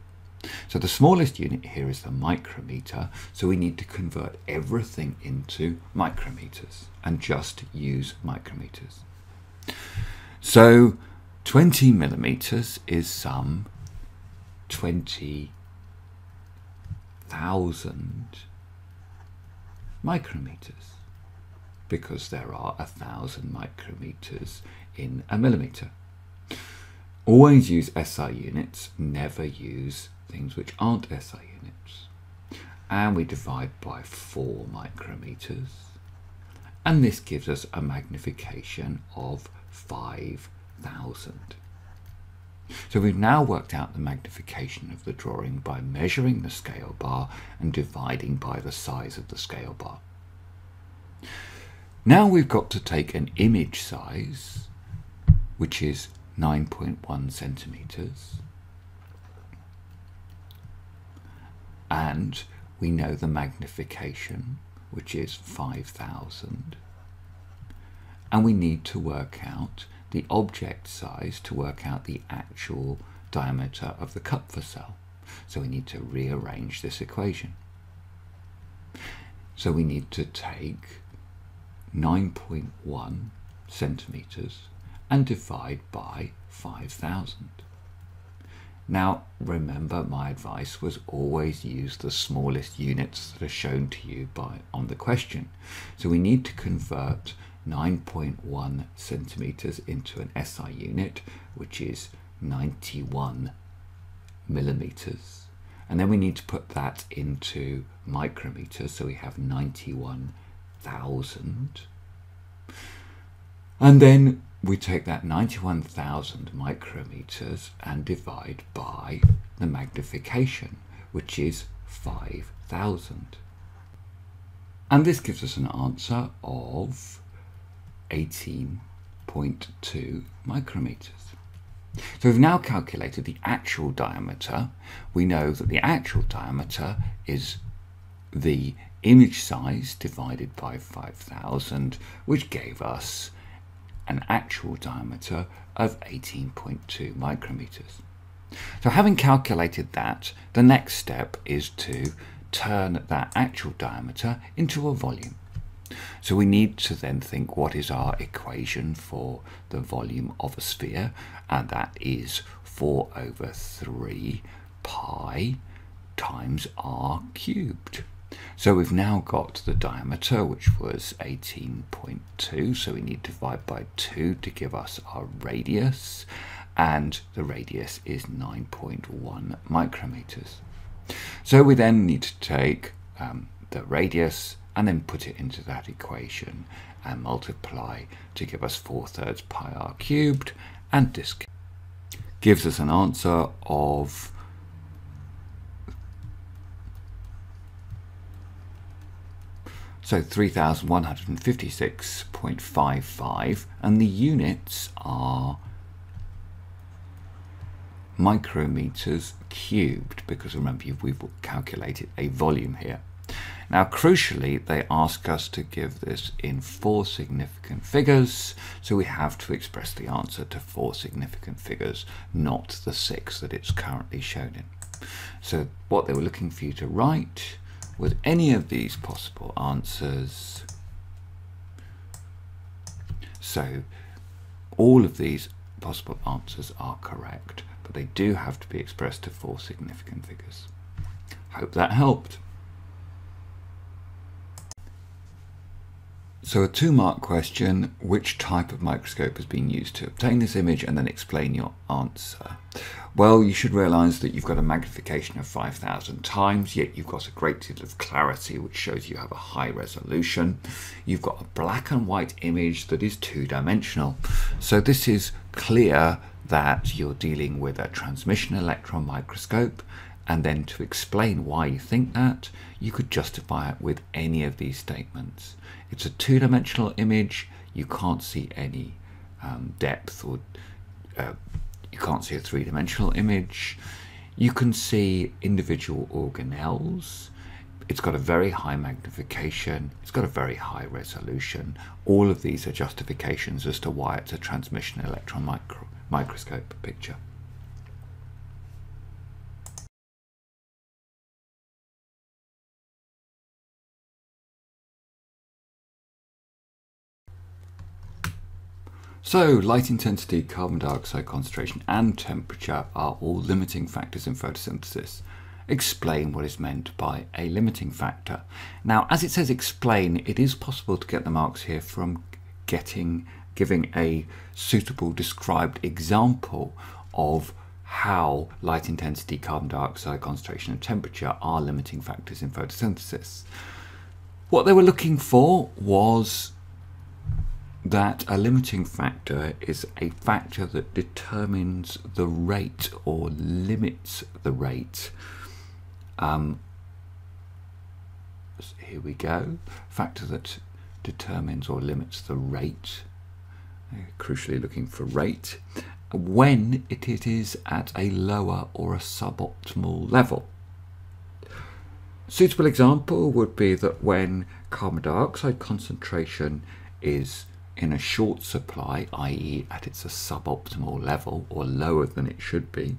[SPEAKER 1] So the smallest unit here is the micrometer, so we need to convert everything into micrometers and just use micrometers. So 20 millimeters is some 20,000 micrometers because there are a thousand micrometers in a millimeter. Always use SI units, never use things which aren't SI units. And we divide by 4 micrometers. And this gives us a magnification of 5,000. So we've now worked out the magnification of the drawing by measuring the scale bar and dividing by the size of the scale bar. Now we've got to take an image size, which is 9.1 centimeters, and we know the magnification, which is 5,000. And we need to work out the object size to work out the actual diameter of the Kupffer cell. So we need to rearrange this equation. So we need to take 9.1 centimeters and divide by 5,000. Now, remember my advice was always use the smallest units that are shown to you by on the question. So we need to convert 9.1 centimeters into an SI unit, which is 91 millimeters. And then we need to put that into micrometers, so we have 91,000. And then we take that 91,000 micrometers and divide by the magnification, which is 5,000. And this gives us an answer of 18.2 micrometers. So we've now calculated the actual diameter. We know that the actual diameter is the image size divided by 5,000, which gave us an actual diameter of 18.2 micrometers. So having calculated that, the next step is to turn that actual diameter into a volume. So we need to then think what is our equation for the volume of a sphere, and that is 4 over 3 pi times r cubed. So we've now got the diameter, which was 18.2, so we need to divide by 2 to give us our radius, and the radius is 9.1 micrometers. So we then need to take um, the radius and then put it into that equation and multiply to give us 4 thirds pi r cubed, and this gives us an answer of So 3156.55 and the units are micrometers cubed because remember we've calculated a volume here. Now crucially they ask us to give this in four significant figures so we have to express the answer to four significant figures not the six that it's currently shown in. So what they were looking for you to write was any of these possible answers so all of these possible answers are correct, but they do have to be expressed to four significant figures. Hope that helped. So a two mark question, which type of microscope has been used to obtain this image and then explain your answer. Well, you should realise that you've got a magnification of 5,000 times, yet you've got a great deal of clarity, which shows you have a high resolution. You've got a black and white image that is two-dimensional. So this is clear that you're dealing with a transmission electron microscope and then to explain why you think that, you could justify it with any of these statements. It's a two-dimensional image, you can't see any um, depth or uh, you can't see a three-dimensional image. You can see individual organelles. It's got a very high magnification. It's got a very high resolution. All of these are justifications as to why it's a transmission electron micro microscope picture. So light intensity, carbon dioxide concentration and temperature are all limiting factors in photosynthesis. Explain what is meant by a limiting factor. Now as it says explain, it is possible to get the marks here from getting giving a suitable described example of how light intensity, carbon dioxide concentration and temperature are limiting factors in photosynthesis. What they were looking for was that a limiting factor is a factor that determines the rate or limits the rate. Um, here we go. Factor that determines or limits the rate. Crucially looking for rate when it is at a lower or a suboptimal level. Suitable example would be that when carbon dioxide concentration is in a short supply, i.e. at its a suboptimal level or lower than it should be,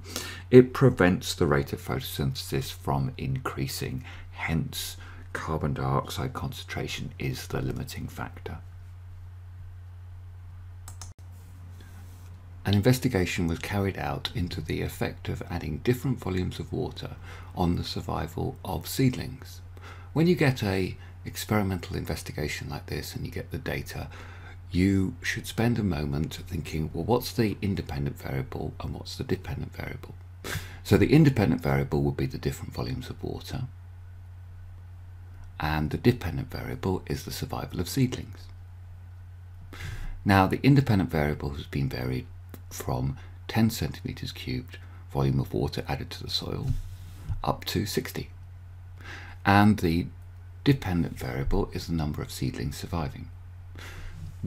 [SPEAKER 1] it prevents the rate of photosynthesis from increasing. Hence, carbon dioxide concentration is the limiting factor. An investigation was carried out into the effect of adding different volumes of water on the survival of seedlings. When you get a experimental investigation like this and you get the data, you should spend a moment thinking, well, what's the independent variable and what's the dependent variable? So the independent variable would be the different volumes of water, and the dependent variable is the survival of seedlings. Now, the independent variable has been varied from 10 centimeters cubed volume of water added to the soil up to 60. And the dependent variable is the number of seedlings surviving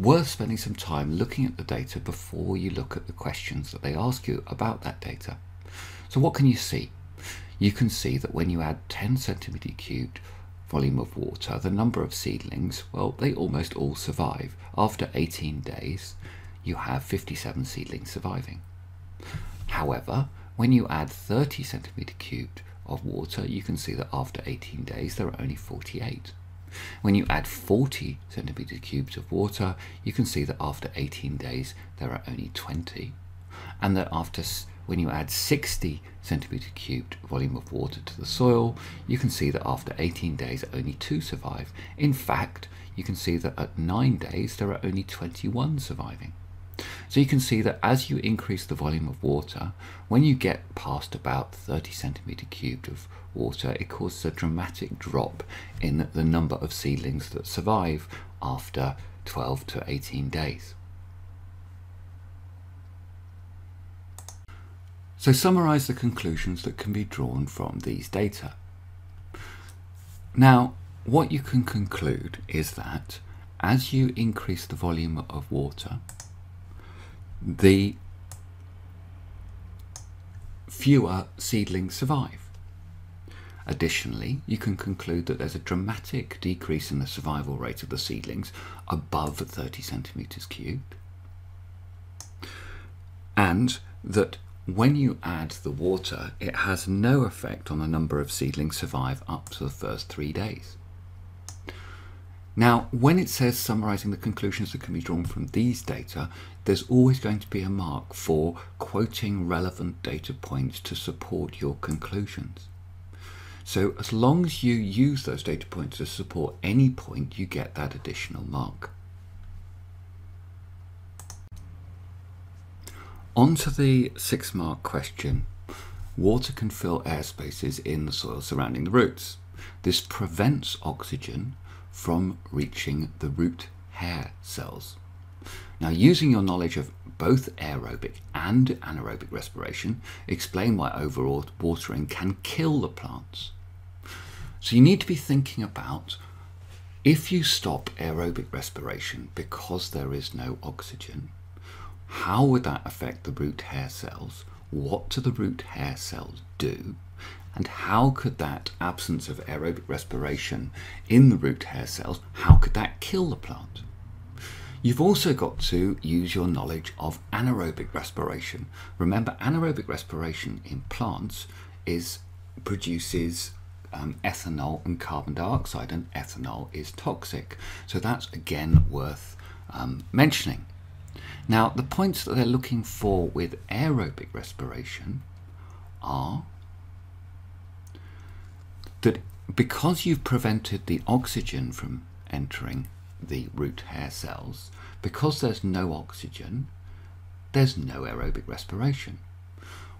[SPEAKER 1] worth spending some time looking at the data before you look at the questions that they ask you about that data. So what can you see? You can see that when you add 10 centimeter cubed volume of water, the number of seedlings, well, they almost all survive. After 18 days, you have 57 seedlings surviving. However, when you add 30 centimeter cubed of water, you can see that after 18 days, there are only 48. When you add 40 centimeter cubes of water, you can see that after 18 days there are only 20, and that after when you add 60 centimeter cubed volume of water to the soil, you can see that after 18 days only 2 survive. In fact, you can see that at 9 days there are only 21 surviving. So you can see that as you increase the volume of water, when you get past about 30 centimeter cubed of water, it causes a dramatic drop in the number of seedlings that survive after 12 to 18 days. So summarise the conclusions that can be drawn from these data. Now, what you can conclude is that as you increase the volume of water, the fewer seedlings survive. Additionally, you can conclude that there's a dramatic decrease in the survival rate of the seedlings above 30 centimetres cubed, and that when you add the water, it has no effect on the number of seedlings survive up to the first three days. Now, when it says summarising the conclusions that can be drawn from these data, there's always going to be a mark for quoting relevant data points to support your conclusions. So as long as you use those data points to support any point, you get that additional mark. On to the six mark question. Water can fill air spaces in the soil surrounding the roots. This prevents oxygen from reaching the root hair cells. Now, using your knowledge of both aerobic and anaerobic respiration, explain why overwatering can kill the plants. So you need to be thinking about if you stop aerobic respiration because there is no oxygen, how would that affect the root hair cells? What do the root hair cells do? And how could that absence of aerobic respiration in the root hair cells, how could that kill the plant? You've also got to use your knowledge of anaerobic respiration. Remember, anaerobic respiration in plants is produces um, ethanol and carbon dioxide, and ethanol is toxic. So that's again worth um, mentioning. Now, the points that they're looking for with aerobic respiration are that because you've prevented the oxygen from entering the root hair cells, because there's no oxygen, there's no aerobic respiration.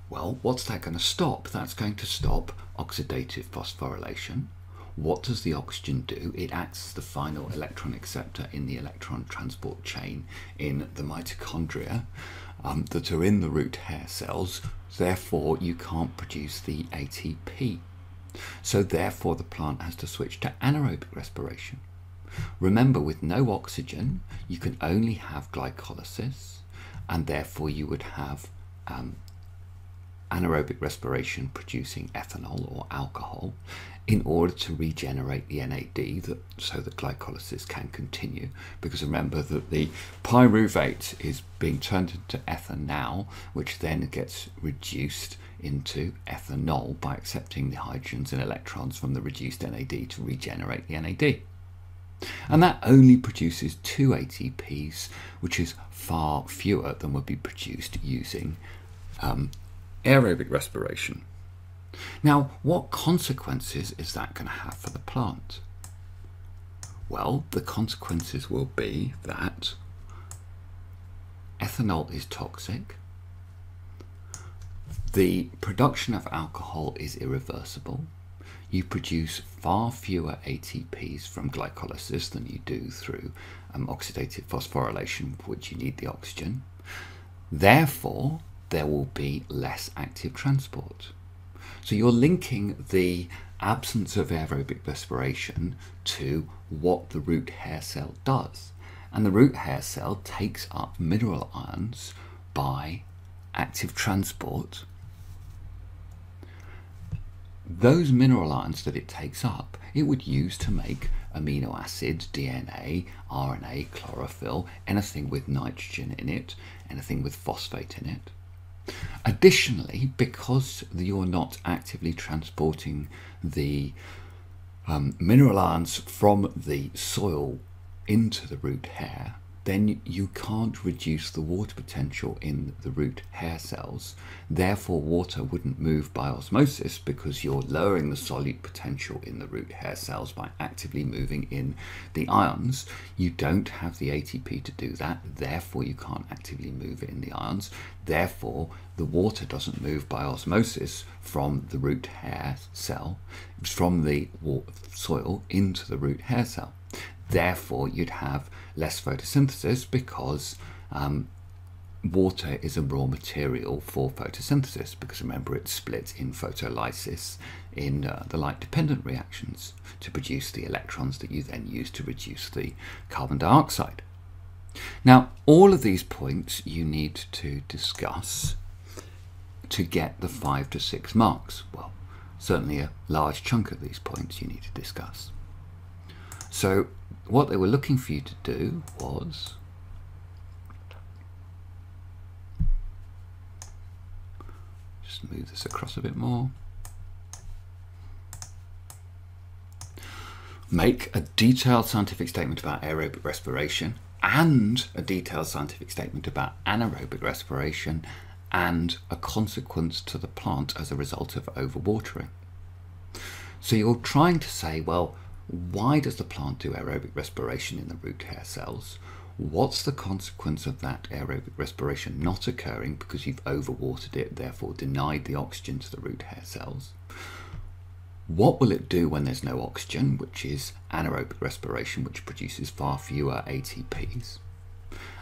[SPEAKER 1] Well, what's that going to stop? That's going to stop oxidative phosphorylation. What does the oxygen do? It acts as the final electron acceptor in the electron transport chain in the mitochondria um, that are in the root hair cells. Therefore, you can't produce the ATP. So therefore, the plant has to switch to anaerobic respiration. Remember, with no oxygen, you can only have glycolysis, and therefore you would have um, anaerobic respiration producing ethanol or alcohol in order to regenerate the NAD that, so that glycolysis can continue. Because remember that the pyruvate is being turned into ethanal, which then gets reduced into ethanol by accepting the hydrogens and electrons from the reduced NAD to regenerate the NAD. And that only produces two ATPs, which is far fewer than would be produced using um, aerobic respiration. Now, what consequences is that going to have for the plant? Well, the consequences will be that ethanol is toxic, the production of alcohol is irreversible, you produce far fewer ATPs from glycolysis than you do through um, oxidative phosphorylation, which you need the oxygen. Therefore, there will be less active transport. So you're linking the absence of aerobic respiration to what the root hair cell does. And the root hair cell takes up mineral ions by active transport. Those mineral ions that it takes up, it would use to make amino acids, DNA, RNA, chlorophyll, anything with nitrogen in it, anything with phosphate in it. Additionally, because you're not actively transporting the um, mineral ions from the soil into the root hair, then you can't reduce the water potential in the root hair cells. Therefore, water wouldn't move by osmosis because you're lowering the solute potential in the root hair cells by actively moving in the ions. You don't have the ATP to do that, therefore, you can't actively move it in the ions. Therefore, the water doesn't move by osmosis from the root hair cell, from the soil into the root hair cell. Therefore, you'd have less photosynthesis because um, water is a raw material for photosynthesis because remember it splits in photolysis in uh, the light dependent reactions to produce the electrons that you then use to reduce the carbon dioxide. Now all of these points you need to discuss to get the five to six marks? Well, certainly a large chunk of these points you need to discuss. So what they were looking for you to do was just move this across a bit more. Make a detailed scientific statement about aerobic respiration and a detailed scientific statement about anaerobic respiration and a consequence to the plant as a result of overwatering. So you're trying to say, well, why does the plant do aerobic respiration in the root hair cells? What's the consequence of that aerobic respiration not occurring because you've overwatered it, therefore denied the oxygen to the root hair cells? What will it do when there's no oxygen, which is anaerobic respiration, which produces far fewer ATPs?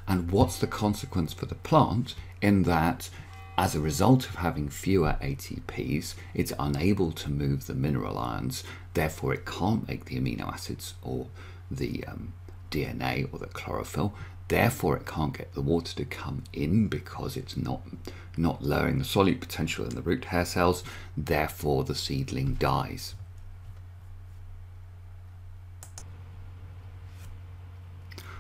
[SPEAKER 1] And what's the consequence for the plant in that as a result of having fewer ATPs, it's unable to move the mineral ions, therefore it can't make the amino acids or the um, DNA or the chlorophyll. Therefore, it can't get the water to come in because it's not, not lowering the solute potential in the root hair cells. Therefore, the seedling dies.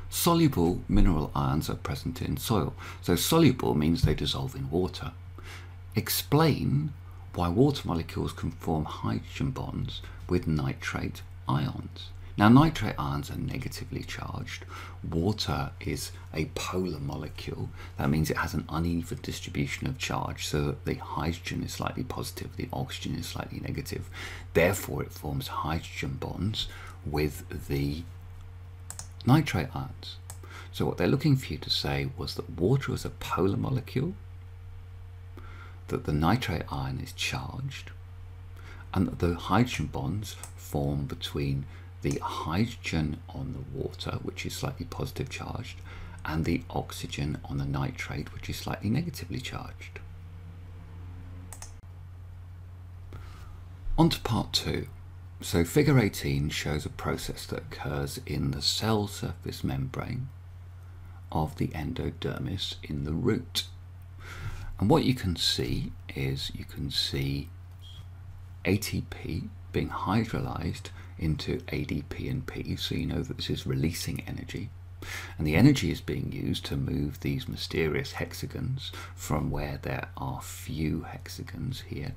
[SPEAKER 1] Soluble mineral ions are present in soil. So soluble means they dissolve in water. Explain why water molecules can form hydrogen bonds with nitrate ions. Now, nitrate ions are negatively charged. Water is a polar molecule. That means it has an uneven distribution of charge, so the hydrogen is slightly positive, the oxygen is slightly negative. Therefore, it forms hydrogen bonds with the nitrate ions. So what they're looking for you to say was that water is a polar molecule, that the nitrate ion is charged, and the hydrogen bonds form between the hydrogen on the water, which is slightly positive charged, and the oxygen on the nitrate, which is slightly negatively charged. On to part two. So figure 18 shows a process that occurs in the cell surface membrane of the endodermis in the root. And what you can see is you can see ATP being hydrolyzed into ADP and P, so you know that this is releasing energy. And the energy is being used to move these mysterious hexagons from where there are few hexagons here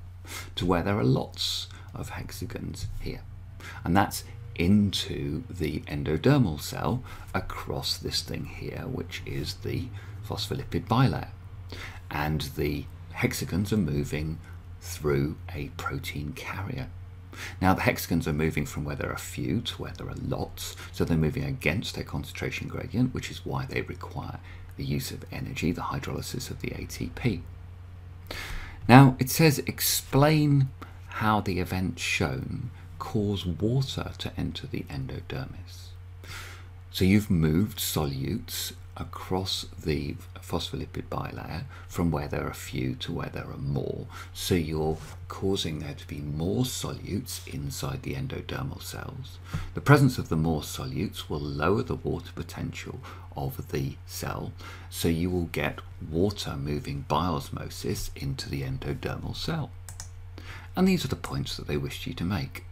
[SPEAKER 1] to where there are lots of hexagons here. And that's into the endodermal cell across this thing here, which is the phospholipid bilayer. And the hexagons are moving through a protein carrier. Now the hexagons are moving from where there are few to where there are lots, so they're moving against their concentration gradient, which is why they require the use of energy, the hydrolysis of the ATP. Now it says explain how the events shown cause water to enter the endodermis. So you've moved solutes across the phospholipid bilayer from where there are few to where there are more. So you're causing there to be more solutes inside the endodermal cells. The presence of the more solutes will lower the water potential of the cell. So you will get water moving by osmosis into the endodermal cell. And these are the points that they wished you to make.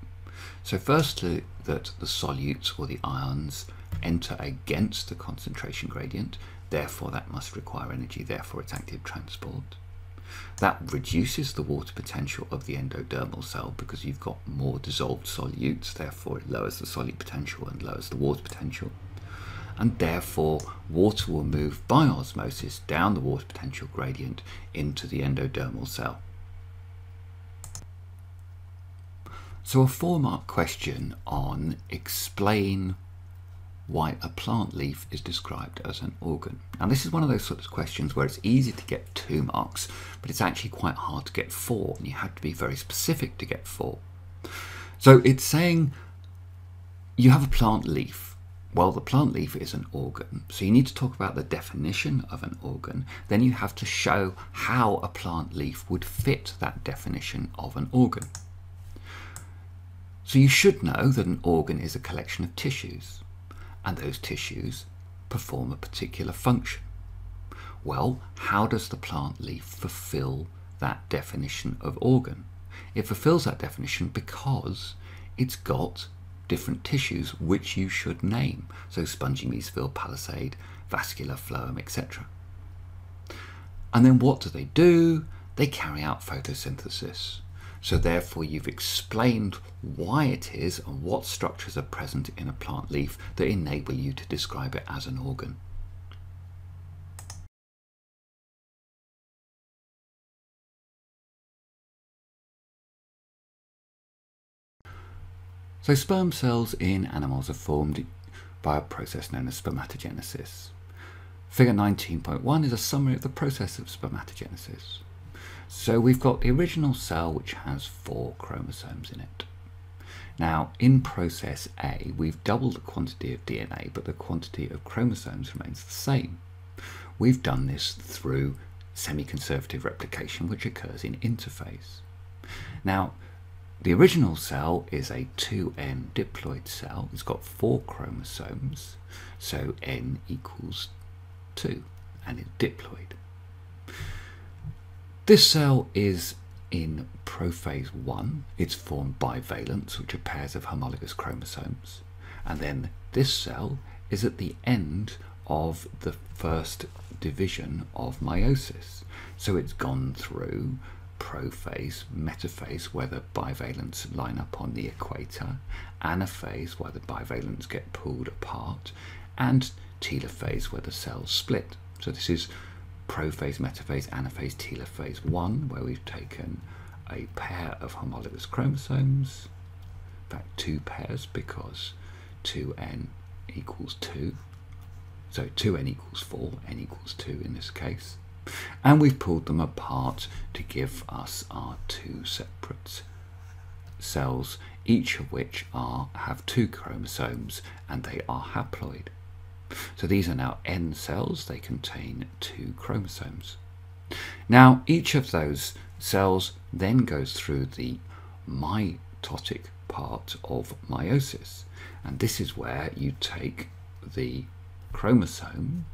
[SPEAKER 1] So firstly, that the solutes or the ions enter against the concentration gradient, therefore that must require energy, therefore it's active transport. That reduces the water potential of the endodermal cell because you've got more dissolved solutes, therefore it lowers the solute potential and lowers the water potential. And therefore, water will move by osmosis down the water potential gradient into the endodermal cell. So a four-mark question on explain why a plant leaf is described as an organ. Now this is one of those sorts of questions where it's easy to get two marks, but it's actually quite hard to get four, and you have to be very specific to get four. So it's saying you have a plant leaf. Well, the plant leaf is an organ, so you need to talk about the definition of an organ. Then you have to show how a plant leaf would fit that definition of an organ. So you should know that an organ is a collection of tissues and those tissues perform a particular function. Well, how does the plant leaf fulfill that definition of organ. It fulfills that definition because it's got different tissues which you should name. So spongy mesophyll, palisade, vascular phloem, etc. And then what do they do? They carry out photosynthesis. So therefore you've explained why it is and what structures are present in a plant leaf that enable you to describe it as an organ. So sperm cells in animals are formed by a process known as spermatogenesis. Figure 19.1 is a summary of the process of spermatogenesis. So we've got the original cell which has four chromosomes in it. Now in process A we've doubled the quantity of DNA but the quantity of chromosomes remains the same. We've done this through semi-conservative replication which occurs in interphase. Now the original cell is a 2n diploid cell. It's got four chromosomes, so n equals 2, and it's diploid. This cell is in prophase 1. It's formed bivalents, which are pairs of homologous chromosomes. And then this cell is at the end of the first division of meiosis. So it's gone through prophase, metaphase, where the bivalents line up on the equator, anaphase, where the bivalents get pulled apart, and telophase, where the cells split. So this is prophase, metaphase, anaphase, telophase 1, where we've taken a pair of homologous chromosomes, in fact two pairs because 2n equals 2, so 2n equals 4, n equals 2 in this case, and we've pulled them apart to give us our two separate cells, each of which are have two chromosomes and they are haploid. So these are now N cells, they contain two chromosomes. Now each of those cells then goes through the mitotic part of meiosis. And this is where you take the chromosome.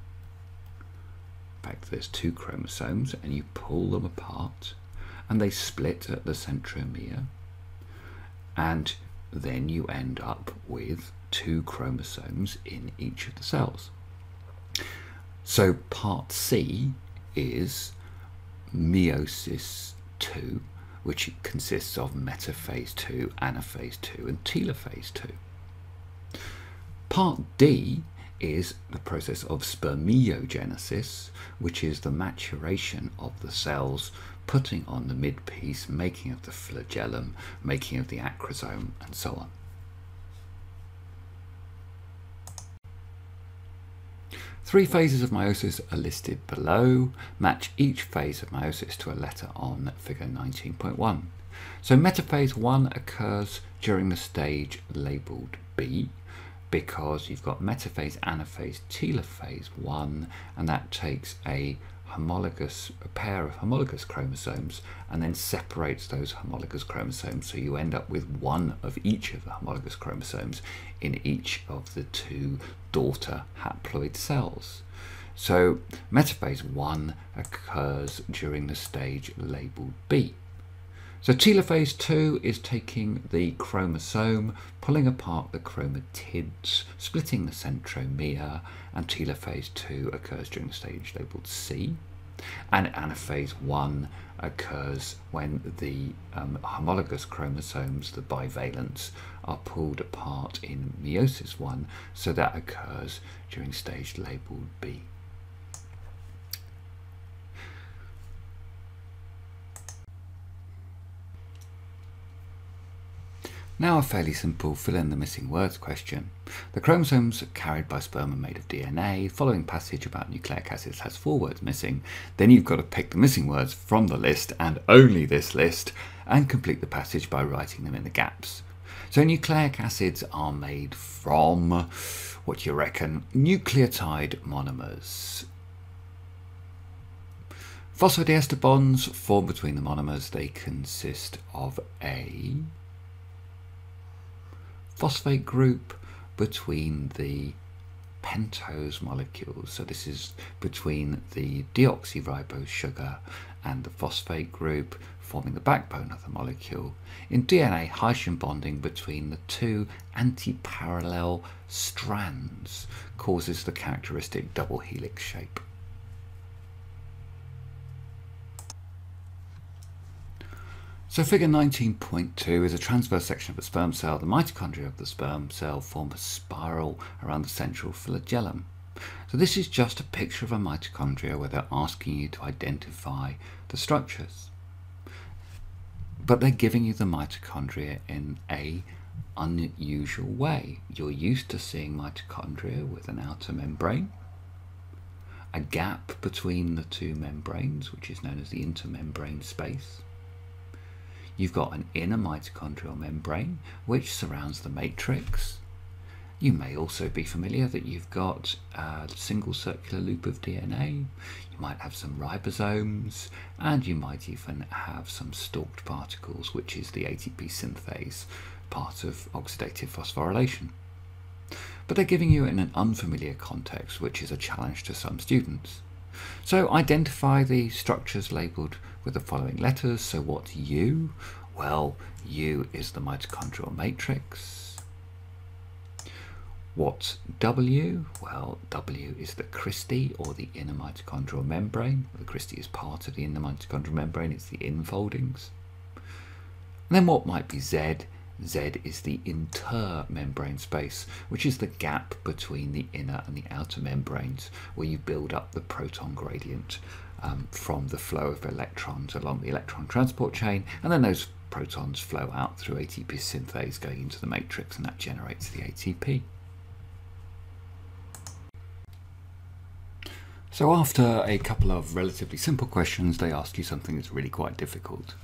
[SPEAKER 1] In fact there's two chromosomes and you pull them apart and they split at the centromere. And then you end up with two chromosomes in each of the cells. So part C is meiosis 2 which consists of metaphase 2, anaphase 2 and telophase 2. Part D is the process of spermiogenesis, which is the maturation of the cells, putting on the midpiece, making of the flagellum, making of the acrosome, and so on. Three phases of meiosis are listed below. Match each phase of meiosis to a letter on figure 19.1. So metaphase 1 occurs during the stage labelled B, because you've got metaphase, anaphase, telophase 1, and that takes a homologous a pair of homologous chromosomes and then separates those homologous chromosomes so you end up with one of each of the homologous chromosomes in each of the two daughter haploid cells. So metaphase 1 occurs during the stage labelled B. So telophase 2 is taking the chromosome, pulling apart the chromatids, splitting the centromere, and telophase 2 occurs during the stage labelled C. And anaphase 1 occurs when the um, homologous chromosomes, the bivalents, are pulled apart in meiosis 1, so that occurs during stage labelled B. Now a fairly simple fill in the missing words question. The chromosomes carried by sperm are made of DNA. Following passage about nucleic acids has four words missing. Then you've got to pick the missing words from the list and only this list and complete the passage by writing them in the gaps. So nucleic acids are made from, what do you reckon, nucleotide monomers. Phosphodiester bonds form between the monomers. They consist of a phosphate group between the pentose molecules. So this is between the deoxyribose sugar and the phosphate group forming the backbone of the molecule. In DNA, hydrogen bonding between the two antiparallel strands causes the characteristic double helix shape. So figure 19.2 is a transverse section of a sperm cell. The mitochondria of the sperm cell form a spiral around the central flagellum. So this is just a picture of a mitochondria where they're asking you to identify the structures. But they're giving you the mitochondria in a unusual way. You're used to seeing mitochondria with an outer membrane, a gap between the two membranes, which is known as the intermembrane space, You've got an inner mitochondrial membrane which surrounds the matrix. You may also be familiar that you've got a single circular loop of DNA. You might have some ribosomes, and you might even have some stalked particles, which is the ATP synthase part of oxidative phosphorylation. But they're giving you in an unfamiliar context, which is a challenge to some students. So identify the structures labelled with the following letters. So what's U? Well, U is the mitochondrial matrix. What's W? Well, W is the cristae or the inner mitochondrial membrane. The cristae is part of the inner mitochondrial membrane, it's the infoldings. And then what might be Z? Z is the intermembrane space, which is the gap between the inner and the outer membranes, where you build up the proton gradient um, from the flow of electrons along the electron transport chain, and then those protons flow out through ATP synthase going into the matrix, and that generates the ATP. So after a couple of relatively simple questions, they ask you something that's really quite difficult.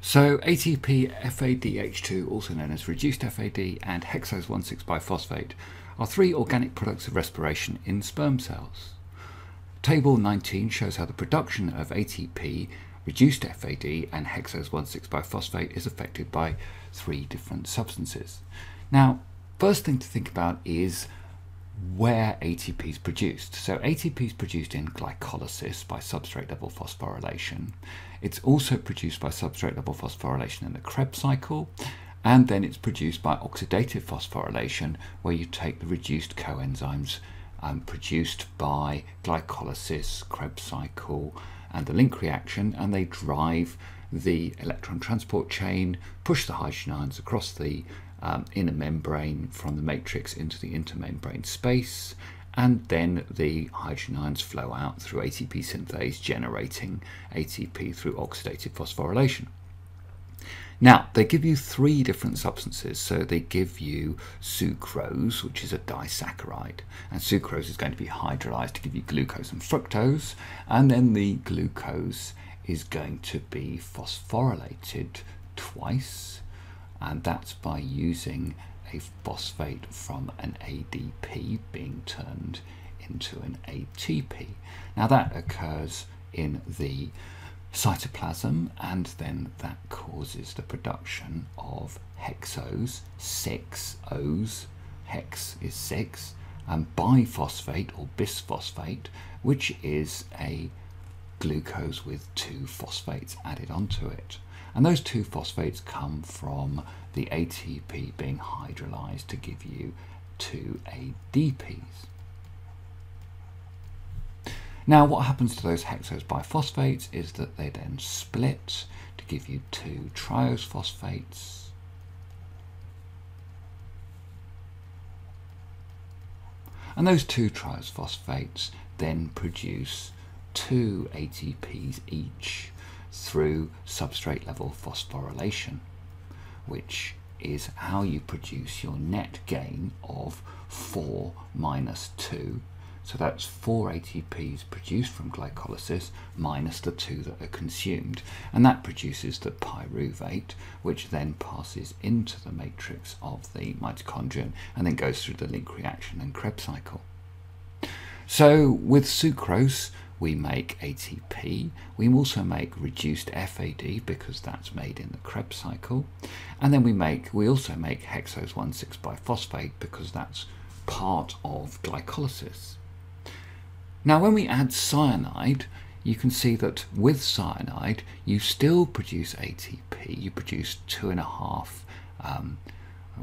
[SPEAKER 1] So ATP FADH2, also known as reduced FAD, and hexose 1,6-biphosphate are three organic products of respiration in sperm cells. Table 19 shows how the production of ATP, reduced FAD, and hexose 1,6-biphosphate is affected by three different substances. Now, first thing to think about is where ATP is produced. So ATP is produced in glycolysis by substrate level phosphorylation. It's also produced by substrate level phosphorylation in the Krebs cycle, and then it's produced by oxidative phosphorylation, where you take the reduced coenzymes um, produced by glycolysis, Krebs cycle, and the link reaction, and they drive the electron transport chain, push the hydrogen ions across the um, inner membrane from the matrix into the intermembrane space, and then the hydrogen ions flow out through ATP synthase, generating ATP through oxidative phosphorylation. Now, they give you three different substances. So they give you sucrose, which is a disaccharide, and sucrose is going to be hydrolyzed to give you glucose and fructose, and then the glucose is going to be phosphorylated twice and that's by using a phosphate from an ADP being turned into an ATP. Now that occurs in the cytoplasm and then that causes the production of hexose, six O's, hex is six, and biphosphate or bisphosphate, which is a glucose with two phosphates added onto it. And those two phosphates come from the ATP being hydrolyzed to give you two ADPs. Now what happens to those hexose biphosphates is that they then split to give you two triose phosphates. And those two triose phosphates then produce two ATPs each through substrate level phosphorylation, which is how you produce your net gain of 4 minus 2. So that's 4 ATPs produced from glycolysis minus the 2 that are consumed. And that produces the pyruvate, which then passes into the matrix of the mitochondrion and then goes through the link reaction and Krebs cycle. So with sucrose, we make ATP. We also make reduced FAD because that's made in the Krebs cycle. And then we make we also make hexose 1,6 biphosphate because that's part of glycolysis. Now when we add cyanide, you can see that with cyanide you still produce ATP, you produce two and a half, um,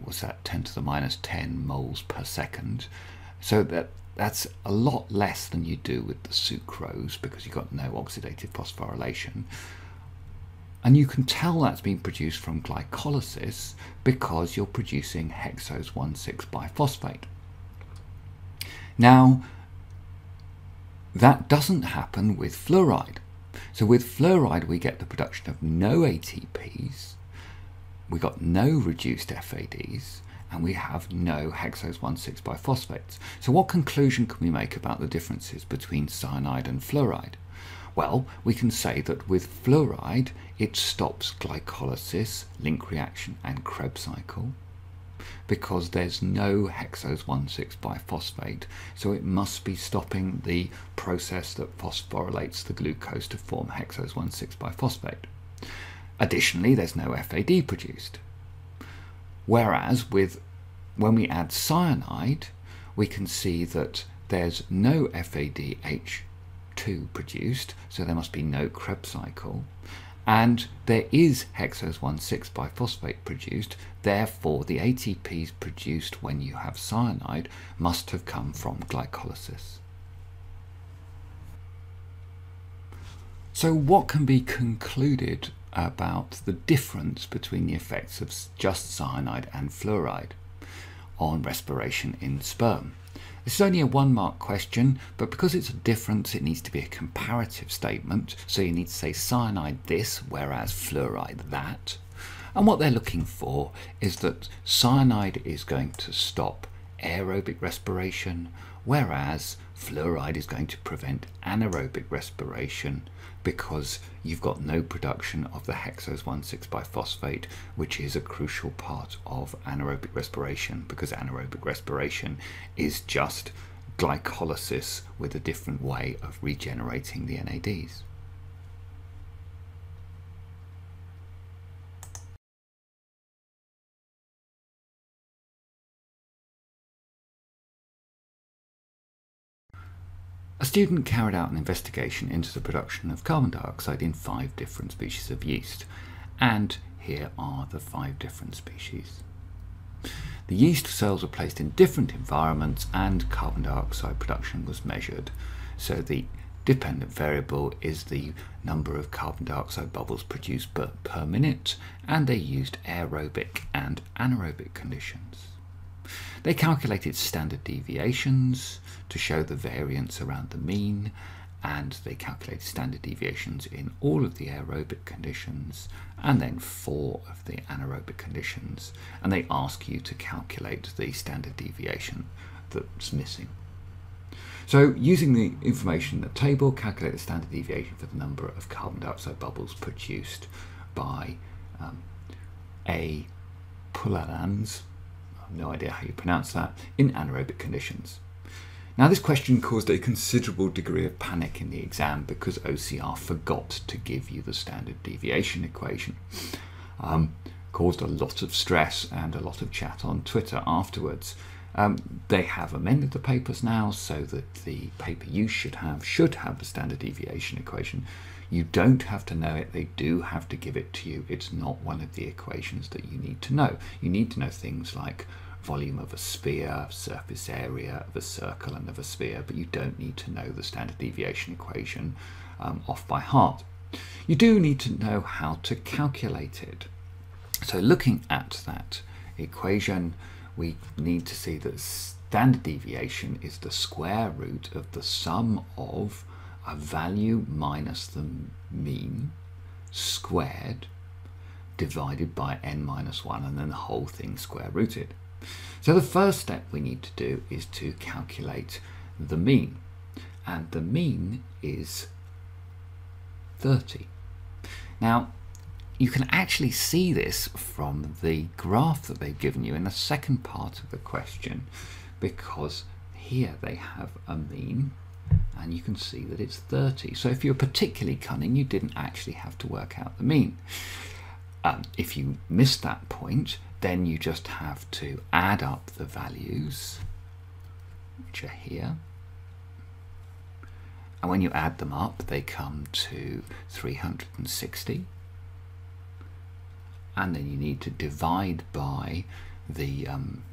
[SPEAKER 1] what's that, 10 to the minus 10 moles per second. So that that's a lot less than you do with the sucrose because you've got no oxidative phosphorylation. And you can tell that's been produced from glycolysis because you're producing hexose 1,6 biphosphate. Now, that doesn't happen with fluoride. So with fluoride, we get the production of no ATPs, we got no reduced FADs, and we have no hexose 1,6 biphosphates. So what conclusion can we make about the differences between cyanide and fluoride? Well, we can say that with fluoride, it stops glycolysis, link reaction, and Krebs cycle because there's no hexose 1,6 biphosphate, so it must be stopping the process that phosphorylates the glucose to form hexose 1,6 biphosphate. Additionally, there's no FAD produced. Whereas with when we add cyanide, we can see that there's no FADH2 produced, so there must be no Krebs cycle. And there is hexose 1,6 biphosphate produced, therefore the ATPs produced when you have cyanide must have come from glycolysis. So what can be concluded about the difference between the effects of just cyanide and fluoride on respiration in sperm? This is only a one mark question, but because it's a difference, it needs to be a comparative statement. So you need to say cyanide this, whereas fluoride that. And what they're looking for is that cyanide is going to stop aerobic respiration, whereas fluoride is going to prevent anaerobic respiration because you've got no production of the hexose 1,6 biphosphate, which is a crucial part of anaerobic respiration because anaerobic respiration is just glycolysis with a different way of regenerating the NADs. A student carried out an investigation into the production of carbon dioxide in five different species of yeast, and here are the five different species. The yeast cells were placed in different environments and carbon dioxide production was measured. So the dependent variable is the number of carbon dioxide bubbles produced per, per minute and they used aerobic and anaerobic conditions. They calculated standard deviations to show the variance around the mean, and they calculated standard deviations in all of the aerobic conditions and then four of the anaerobic conditions, and they ask you to calculate the standard deviation that's missing. So using the information in the table, calculate the standard deviation for the number of carbon dioxide bubbles produced by um, A. Pullulans I have no idea how you pronounce that, in anaerobic conditions. Now this question caused a considerable degree of panic in the exam because OCR forgot to give you the standard deviation equation. Um, caused a lot of stress and a lot of chat on Twitter afterwards. Um, they have amended the papers now so that the paper you should have should have the standard deviation equation. You don't have to know it, they do have to give it to you. It's not one of the equations that you need to know. You need to know things like volume of a sphere, surface area of a circle and of a sphere, but you don't need to know the standard deviation equation um, off by heart. You do need to know how to calculate it. So looking at that equation, we need to see that standard deviation is the square root of the sum of a value minus the mean squared divided by n minus 1 and then the whole thing square rooted. So the first step we need to do is to calculate the mean. And the mean is 30. Now, you can actually see this from the graph that they've given you in the second part of the question because here they have a mean and you can see that it's 30. So if you're particularly cunning, you didn't actually have to work out the mean. Um, if you missed that point, then you just have to add up the values which are here. And when you add them up, they come to 360. And then you need to divide by the um,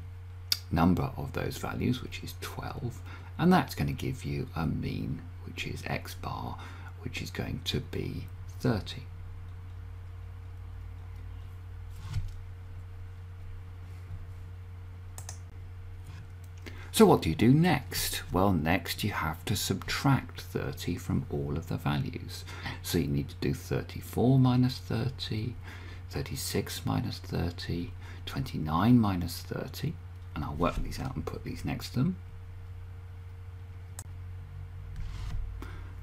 [SPEAKER 1] number of those values, which is 12. And that's going to give you a mean, which is x bar, which is going to be 30. So what do you do next? Well, next you have to subtract 30 from all of the values. So you need to do 34 minus 30, 36 minus 30, 29 minus 30, and I'll work these out and put these next to them.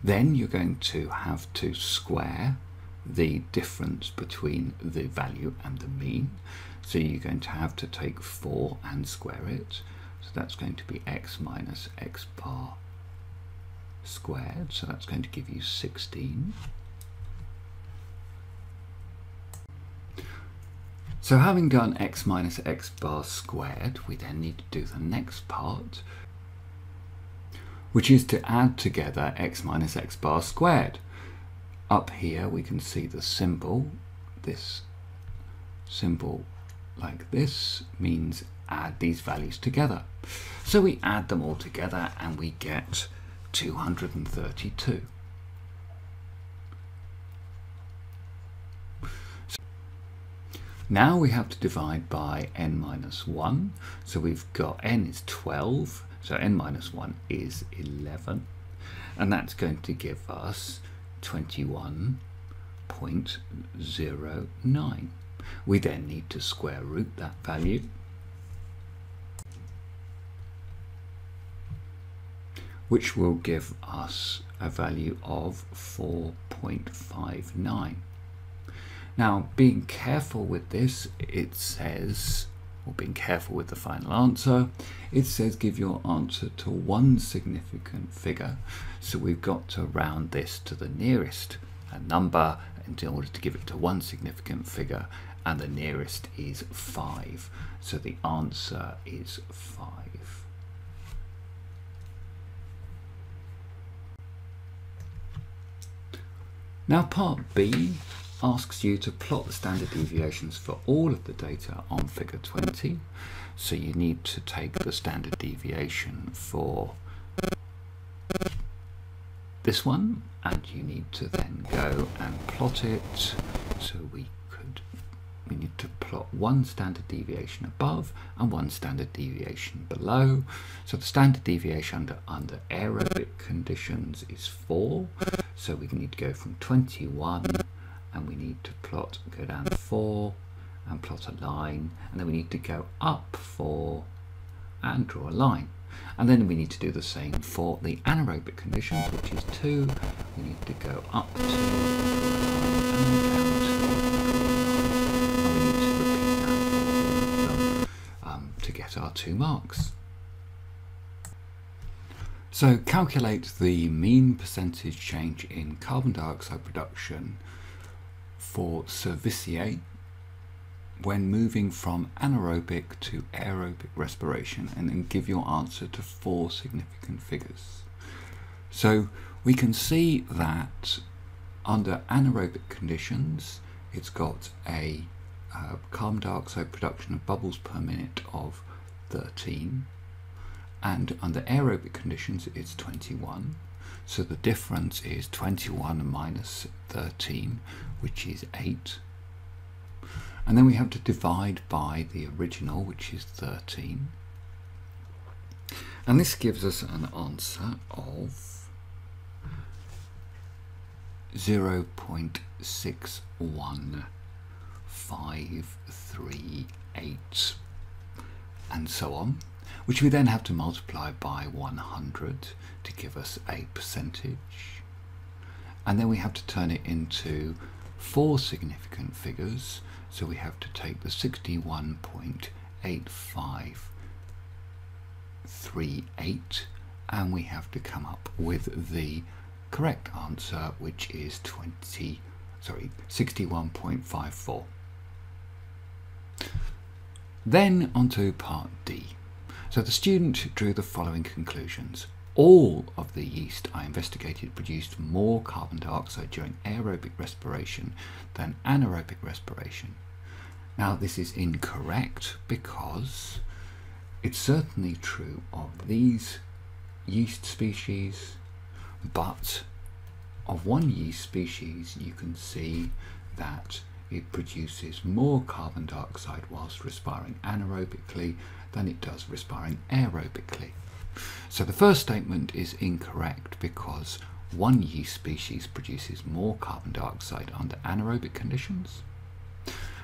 [SPEAKER 1] Then you're going to have to square the difference between the value and the mean. So you're going to have to take 4 and square it. That's going to be x minus x bar squared. So that's going to give you 16. So having done x minus x bar squared, we then need to do the next part, which is to add together x minus x bar squared. Up here we can see the symbol, this symbol like this means add these values together. So we add them all together and we get 232. now we have to divide by n minus 1. So we've got n is 12, so n minus 1 is 11. And that's going to give us 21.09. We then need to square root that value. Which will give us a value of 4.59. Now, being careful with this, it says, or being careful with the final answer, it says give your answer to one significant figure. So we've got to round this to the nearest number in order to give it to one significant figure and the nearest is 5. So the answer is 5. Now part B asks you to plot the standard deviations for all of the data on figure 20. So you need to take the standard deviation for this one and you need to then go and plot it so we we need to plot one standard deviation above and one standard deviation below so the standard deviation under under aerobic conditions is 4 so we need to go from 21 and we need to plot go down 4 and plot a line and then we need to go up 4 and draw a line and then we need to do the same for the anaerobic conditions, which is 2. We need to go up 2 and down 2. And we need to repeat that for them our two marks. So calculate the mean percentage change in carbon dioxide production for Cerevisiae when moving from anaerobic to aerobic respiration and then give your answer to four significant figures. So we can see that under anaerobic conditions it's got a uh, carbon dioxide production of bubbles per minute of 13 and under aerobic conditions it's 21 so the difference is 21 minus 13 which is 8 and then we have to divide by the original, which is 13. And this gives us an answer of 0.61538 and so on, which we then have to multiply by 100 to give us a percentage. And then we have to turn it into four significant figures, so we have to take the 61.8538 and we have to come up with the correct answer which is 20 sorry 61.54 then onto part D So the student drew the following conclusions. All of the yeast I investigated produced more carbon dioxide during aerobic respiration than anaerobic respiration. Now this is incorrect because it's certainly true of these yeast species, but of one yeast species you can see that it produces more carbon dioxide whilst respiring anaerobically than it does respiring aerobically. So the first statement is incorrect because one yeast species produces more carbon dioxide under anaerobic conditions.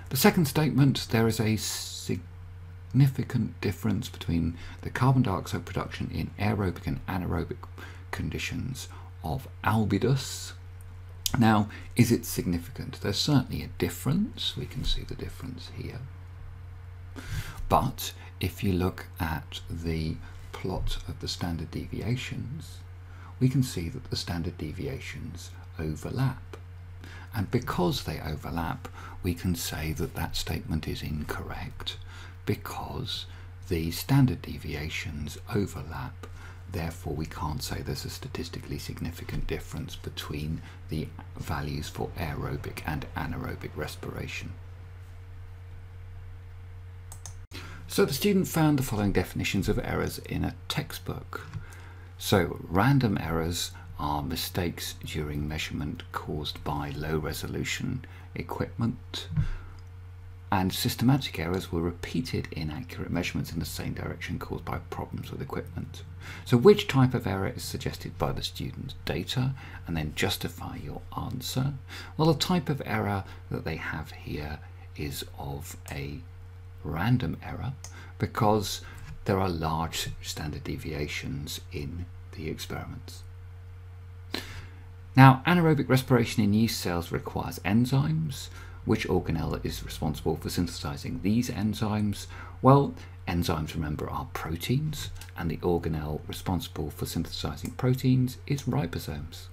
[SPEAKER 1] The second statement, there is a significant difference between the carbon dioxide production in aerobic and anaerobic conditions of albidus. Now, is it significant? There's certainly a difference. We can see the difference here. But if you look at the plot of the standard deviations, we can see that the standard deviations overlap. And because they overlap, we can say that that statement is incorrect because the standard deviations overlap. Therefore, we can't say there's a statistically significant difference between the values for aerobic and anaerobic respiration. So the student found the following definitions of errors in a textbook. So random errors are mistakes during measurement caused by low resolution equipment and systematic errors were repeated inaccurate measurements in the same direction caused by problems with equipment. So which type of error is suggested by the student's data and then justify your answer? Well the type of error that they have here is of a random error because there are large standard deviations in the experiments. Now, anaerobic respiration in yeast cells requires enzymes. Which organelle is responsible for synthesizing these enzymes? Well, enzymes, remember, are proteins, and the organelle responsible for synthesizing proteins is ribosomes.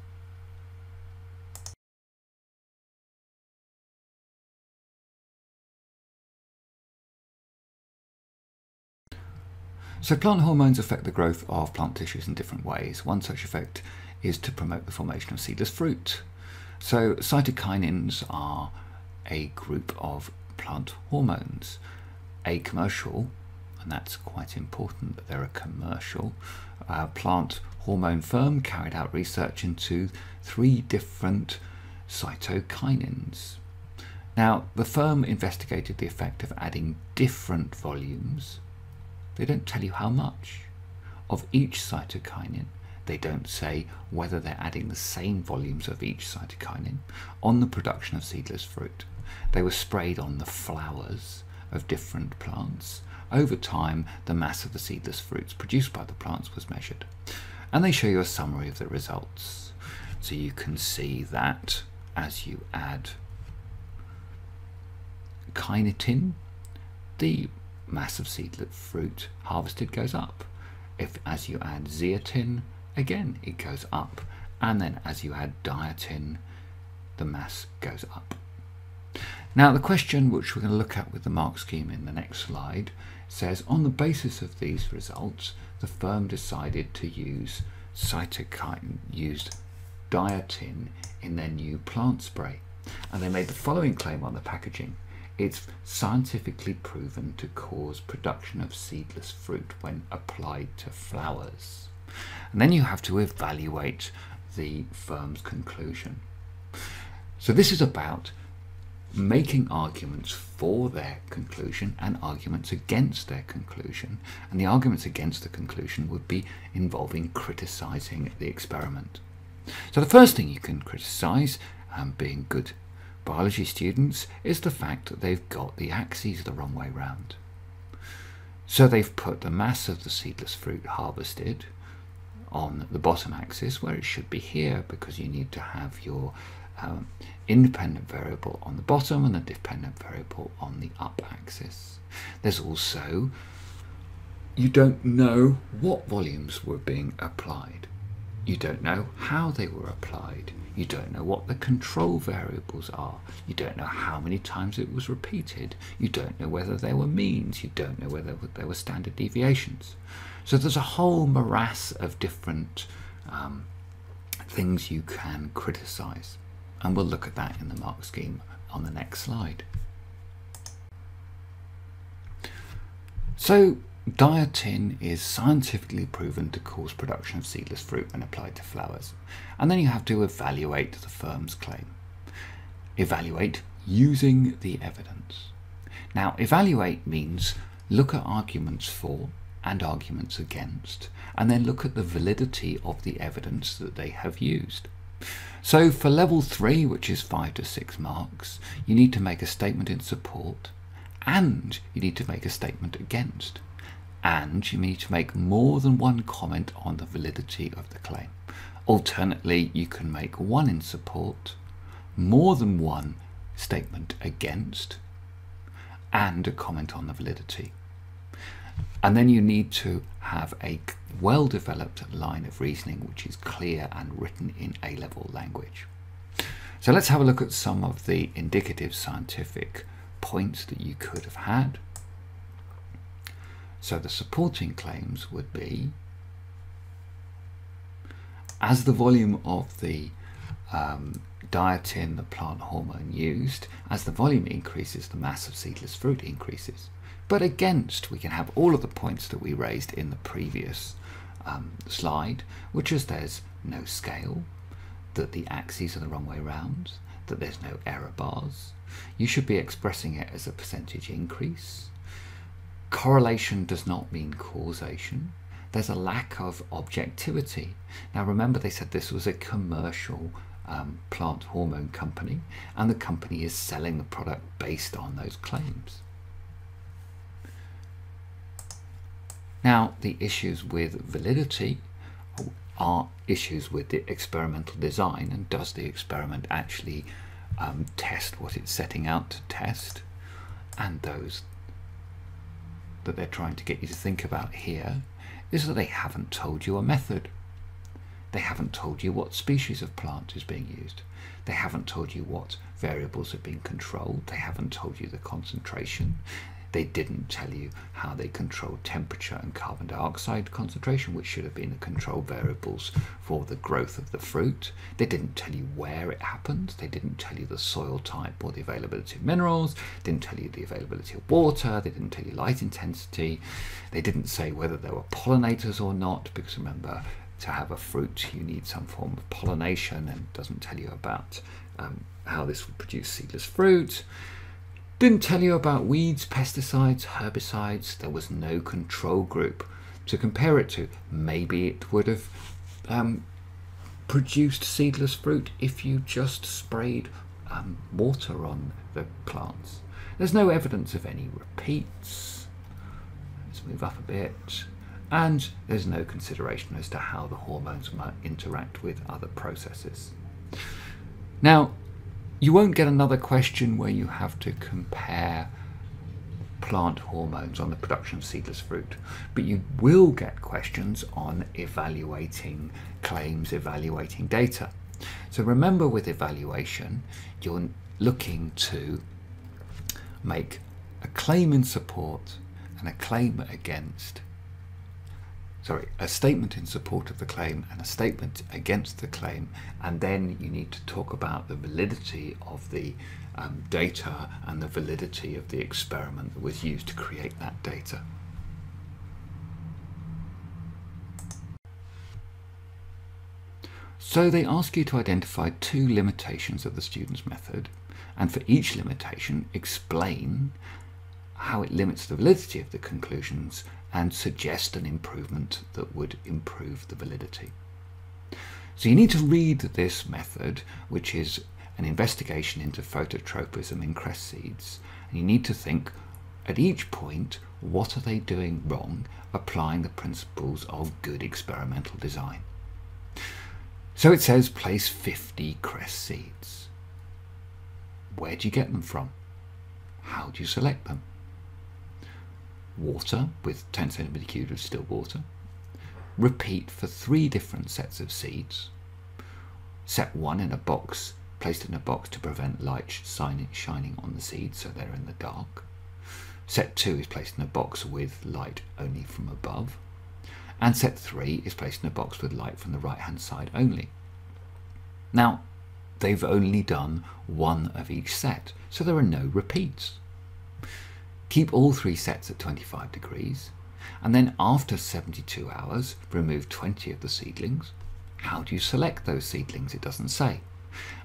[SPEAKER 1] So plant hormones affect the growth of plant tissues in different ways. One such effect is to promote the formation of seedless fruit. So cytokinins are a group of plant hormones. A commercial, and that's quite important that they're a commercial, uh, plant hormone firm carried out research into three different cytokinins. Now, the firm investigated the effect of adding different volumes they don't tell you how much. Of each cytokinin, they don't say whether they're adding the same volumes of each cytokinin on the production of seedless fruit. They were sprayed on the flowers of different plants. Over time, the mass of the seedless fruits produced by the plants was measured. And they show you a summary of the results. So you can see that as you add kinetin, the mass of seedless fruit harvested goes up. If as you add zeatin, again it goes up. And then as you add dietin, the mass goes up. Now the question which we're going to look at with the mark scheme in the next slide says on the basis of these results the firm decided to use cytokine, used dietin in their new plant spray and they made the following claim on the packaging it's scientifically proven to cause production of seedless fruit when applied to flowers. And then you have to evaluate the firm's conclusion. So this is about making arguments for their conclusion and arguments against their conclusion. And the arguments against the conclusion would be involving criticizing the experiment. So the first thing you can criticize, um, being good biology students is the fact that they've got the axes the wrong way round. So they've put the mass of the seedless fruit harvested on the bottom axis where it should be here because you need to have your um, independent variable on the bottom and the dependent variable on the up axis. There's also, you don't know what volumes were being applied You don't know how they were applied. You don't know what the control variables are. You don't know how many times it was repeated. You don't know whether there were means. You don't know whether there were standard deviations. So there's a whole morass of different um, things you can criticize. And we'll look at that in the mark scheme on the next slide. So Diotin is scientifically proven to cause production of seedless fruit when applied to flowers. And then you have to evaluate the firm's claim. Evaluate using the evidence. Now, evaluate means look at arguments for and arguments against, and then look at the validity of the evidence that they have used. So for level 3, which is 5 to 6 marks, you need to make a statement in support, and you need to make a statement against and you need to make more than one comment on the validity of the claim. Alternately, you can make one in support, more than one statement against, and a comment on the validity. And then you need to have a well developed line of reasoning which is clear and written in A level language. So let's have a look at some of the indicative scientific points that you could have had. So the supporting claims would be as the volume of the um, diotin, the plant hormone used, as the volume increases, the mass of seedless fruit increases. But against, we can have all of the points that we raised in the previous um, slide, which is there's no scale, that the axes are the wrong way round, that there's no error bars. You should be expressing it as a percentage increase, Correlation does not mean causation. There's a lack of objectivity. Now, remember, they said this was a commercial um, plant hormone company, and the company is selling the product based on those claims. Now, the issues with validity are issues with the experimental design, and does the experiment actually um, test what it's setting out to test? And those that they're trying to get you to think about here is that they haven't told you a method. They haven't told you what species of plant is being used. They haven't told you what variables are being controlled. They haven't told you the concentration. They didn't tell you how they controlled temperature and carbon dioxide concentration, which should have been the control variables for the growth of the fruit. They didn't tell you where it happened. They didn't tell you the soil type or the availability of minerals. They didn't tell you the availability of water. They didn't tell you light intensity. They didn't say whether there were pollinators or not, because remember, to have a fruit, you need some form of pollination and doesn't tell you about um, how this would produce seedless fruit. Didn't tell you about weeds, pesticides, herbicides. There was no control group to compare it to. Maybe it would have um, produced seedless fruit if you just sprayed um, water on the plants. There's no evidence of any repeats. Let's move up a bit. And there's no consideration as to how the hormones might interact with other processes. Now, you won't get another question where you have to compare plant hormones on the production of seedless fruit, but you will get questions on evaluating claims, evaluating data. So remember with evaluation, you're looking to make a claim in support and a claim against sorry, a statement in support of the claim and a statement against the claim, and then you need to talk about the validity of the um, data and the validity of the experiment that was used to create that data. So they ask you to identify two limitations of the student's method, and for each limitation, explain how it limits the validity of the conclusions and suggest an improvement that would improve the validity. So you need to read this method, which is an investigation into phototropism in cress seeds, and you need to think at each point, what are they doing wrong, applying the principles of good experimental design. So it says place 50 cress seeds. Where do you get them from? How do you select them? Water with 10 centimeter cubed of still water, repeat for three different sets of seeds. Set one in a box, placed in a box to prevent light shining on the seeds so they're in the dark. Set 2 is placed in a box with light only from above. And set 3 is placed in a box with light from the right hand side only. Now, they've only done one of each set, so there are no repeats. Keep all three sets at 25 degrees, and then after 72 hours, remove 20 of the seedlings. How do you select those seedlings? It doesn't say.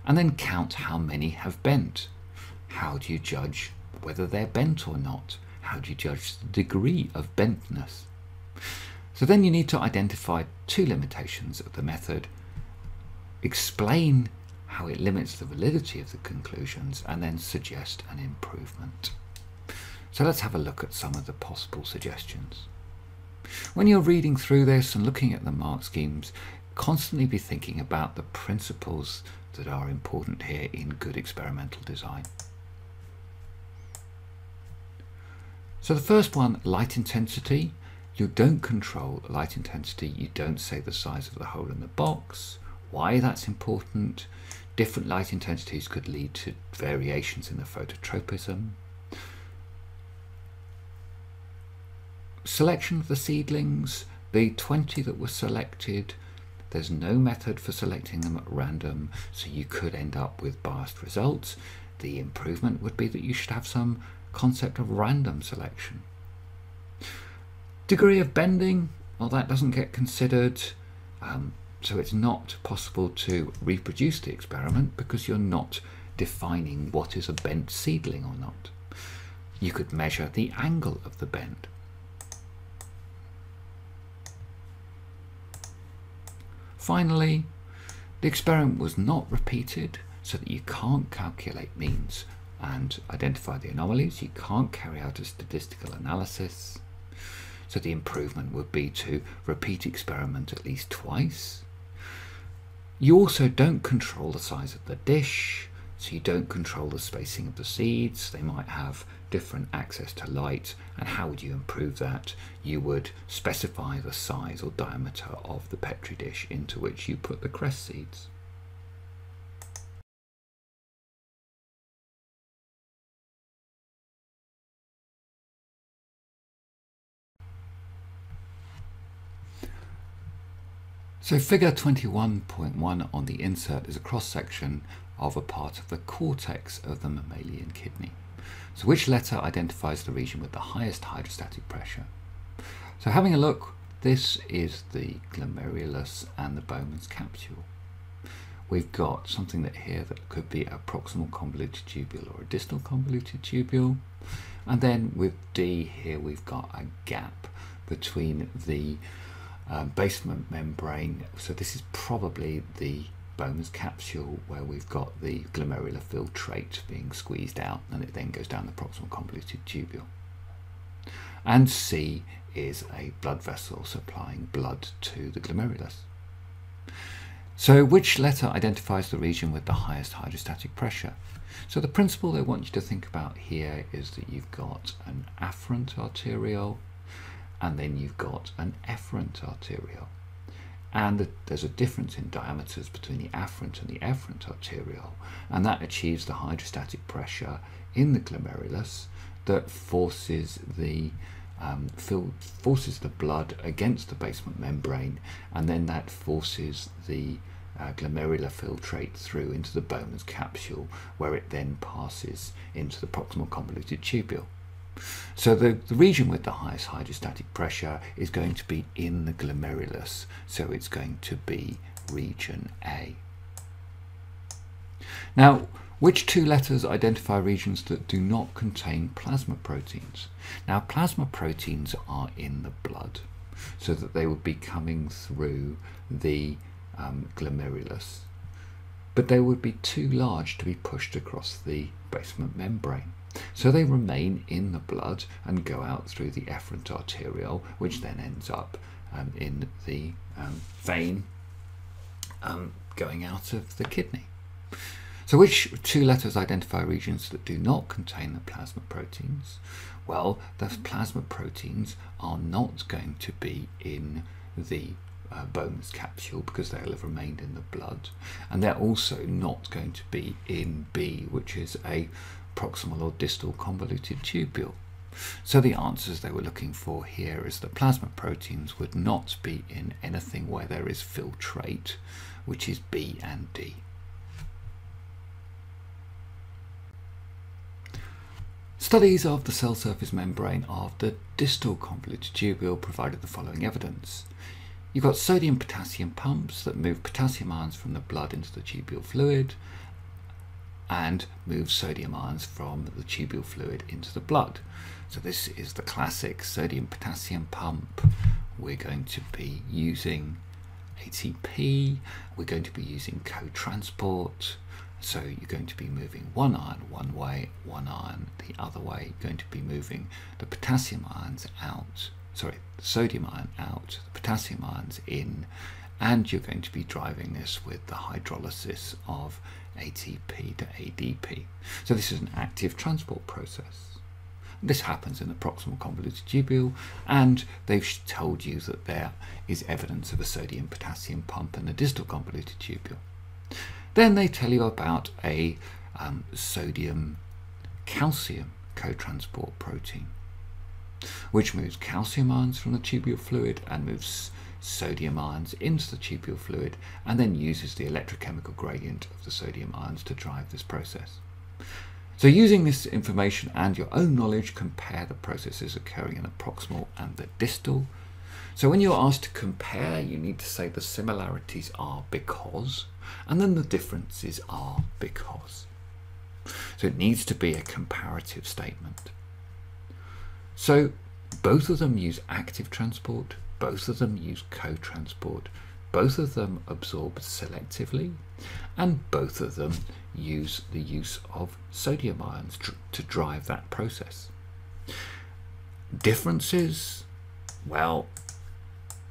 [SPEAKER 1] And then count how many have bent. How do you judge whether they're bent or not. How do you judge the degree of bentness? So then you need to identify two limitations of the method, explain how it limits the validity of the conclusions, and then suggest an improvement. So let's have a look at some of the possible suggestions. When you're reading through this and looking at the mark schemes, constantly be thinking about the principles that are important here in good experimental design. So the first one, light intensity. You don't control light intensity. You don't say the size of the hole in the box. Why that's important. Different light intensities could lead to variations in the phototropism. Selection of the seedlings. The 20 that were selected, there's no method for selecting them at random, so you could end up with biased results. The improvement would be that you should have some concept of random selection. Degree of bending, well that doesn't get considered, um, so it's not possible to reproduce the experiment because you're not defining what is a bent seedling or not. You could measure the angle of the bend. Finally, the experiment was not repeated so that you can't calculate means and identify the anomalies. You can't carry out a statistical analysis. So the improvement would be to repeat experiment at least twice. You also don't control the size of the dish, so you don't control the spacing of the seeds. They might have different access to light, and how would you improve that? You would specify the size or diameter of the Petri dish into which you put the cress seeds. So figure 21.1 on the insert is a cross-section of a part of the cortex of the mammalian kidney. So which letter identifies the region with the highest hydrostatic pressure? So having a look, this is the glomerulus and the Bowman's capsule. We've got something that here that could be a proximal convoluted tubule or a distal convoluted tubule. And then with D here we've got a gap between the um, basement membrane. So this is probably the Bowman's capsule where we've got the glomerular filtrate being squeezed out and it then goes down the proximal convoluted tubule. And C is a blood vessel supplying blood to the glomerulus. So which letter identifies the region with the highest hydrostatic pressure? So the principle they want you to think about here is that you've got an afferent arteriole and then you've got an efferent arteriole. And there's a difference in diameters between the afferent and the efferent arteriole, and that achieves the hydrostatic pressure in the glomerulus that forces the um, forces the blood against the basement membrane, and then that forces the uh, glomerular filtrate through into the Bowman's capsule, where it then passes into the proximal convoluted tubule. So the, the region with the highest hydrostatic pressure is going to be in the glomerulus, so it's going to be region A. Now, which two letters identify regions that do not contain plasma proteins? Now, plasma proteins are in the blood, so that they would be coming through the um, glomerulus, but they would be too large to be pushed across the basement membrane. So they remain in the blood and go out through the efferent arteriole, which then ends up um, in the um, vein um, going out of the kidney. So which two letters identify regions that do not contain the plasma proteins? Well, the plasma proteins are not going to be in the uh, capsule because they'll have remained in the blood, and they're also not going to be in B, which is a proximal or distal convoluted tubule. So the answers they were looking for here is that plasma proteins would not be in anything where there is filtrate, which is B and D. Studies of the cell surface membrane of the distal convoluted tubule provided the following evidence. You've got sodium potassium pumps that move potassium ions from the blood into the tubule fluid and move sodium ions from the tubule fluid into the blood. So this is the classic sodium potassium pump. We're going to be using ATP, we're going to be using co-transport, so you're going to be moving one ion one way, one ion the other way. You're going to be moving the potassium ions out, sorry, the sodium ion out, the potassium ions in, and you're going to be driving this with the hydrolysis of ATP to ADP. So this is an active transport process. This happens in the proximal convoluted tubule, and they've told you that there is evidence of a sodium potassium pump in the distal convoluted tubule. Then they tell you about a um, sodium calcium cotransport protein, which moves calcium ions from the tubule fluid and moves sodium ions into the tubule fluid and then uses the electrochemical gradient of the sodium ions to drive this process. So using this information and your own knowledge, compare the processes occurring in the proximal and the distal. So when you're asked to compare, you need to say the similarities are because, and then the differences are because. So it needs to be a comparative statement. So both of them use active transport, both of them use co-transport, both of them absorb selectively, and both of them use the use of sodium ions to drive that process. Differences? Well,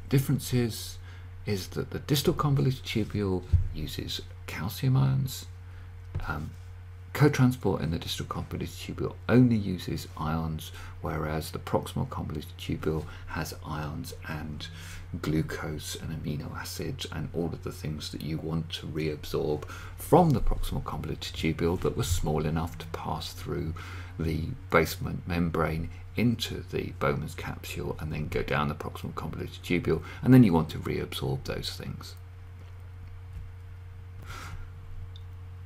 [SPEAKER 1] differences is that the distal convoluted tubule uses calcium ions. Um, Co-transport in the distal convoluted tubule only uses ions, whereas the proximal convoluted tubule has ions and glucose and amino acids and all of the things that you want to reabsorb from the proximal convoluted tubule that were small enough to pass through the basement membrane into the Bowman's capsule and then go down the proximal convoluted tubule, and then you want to reabsorb those things.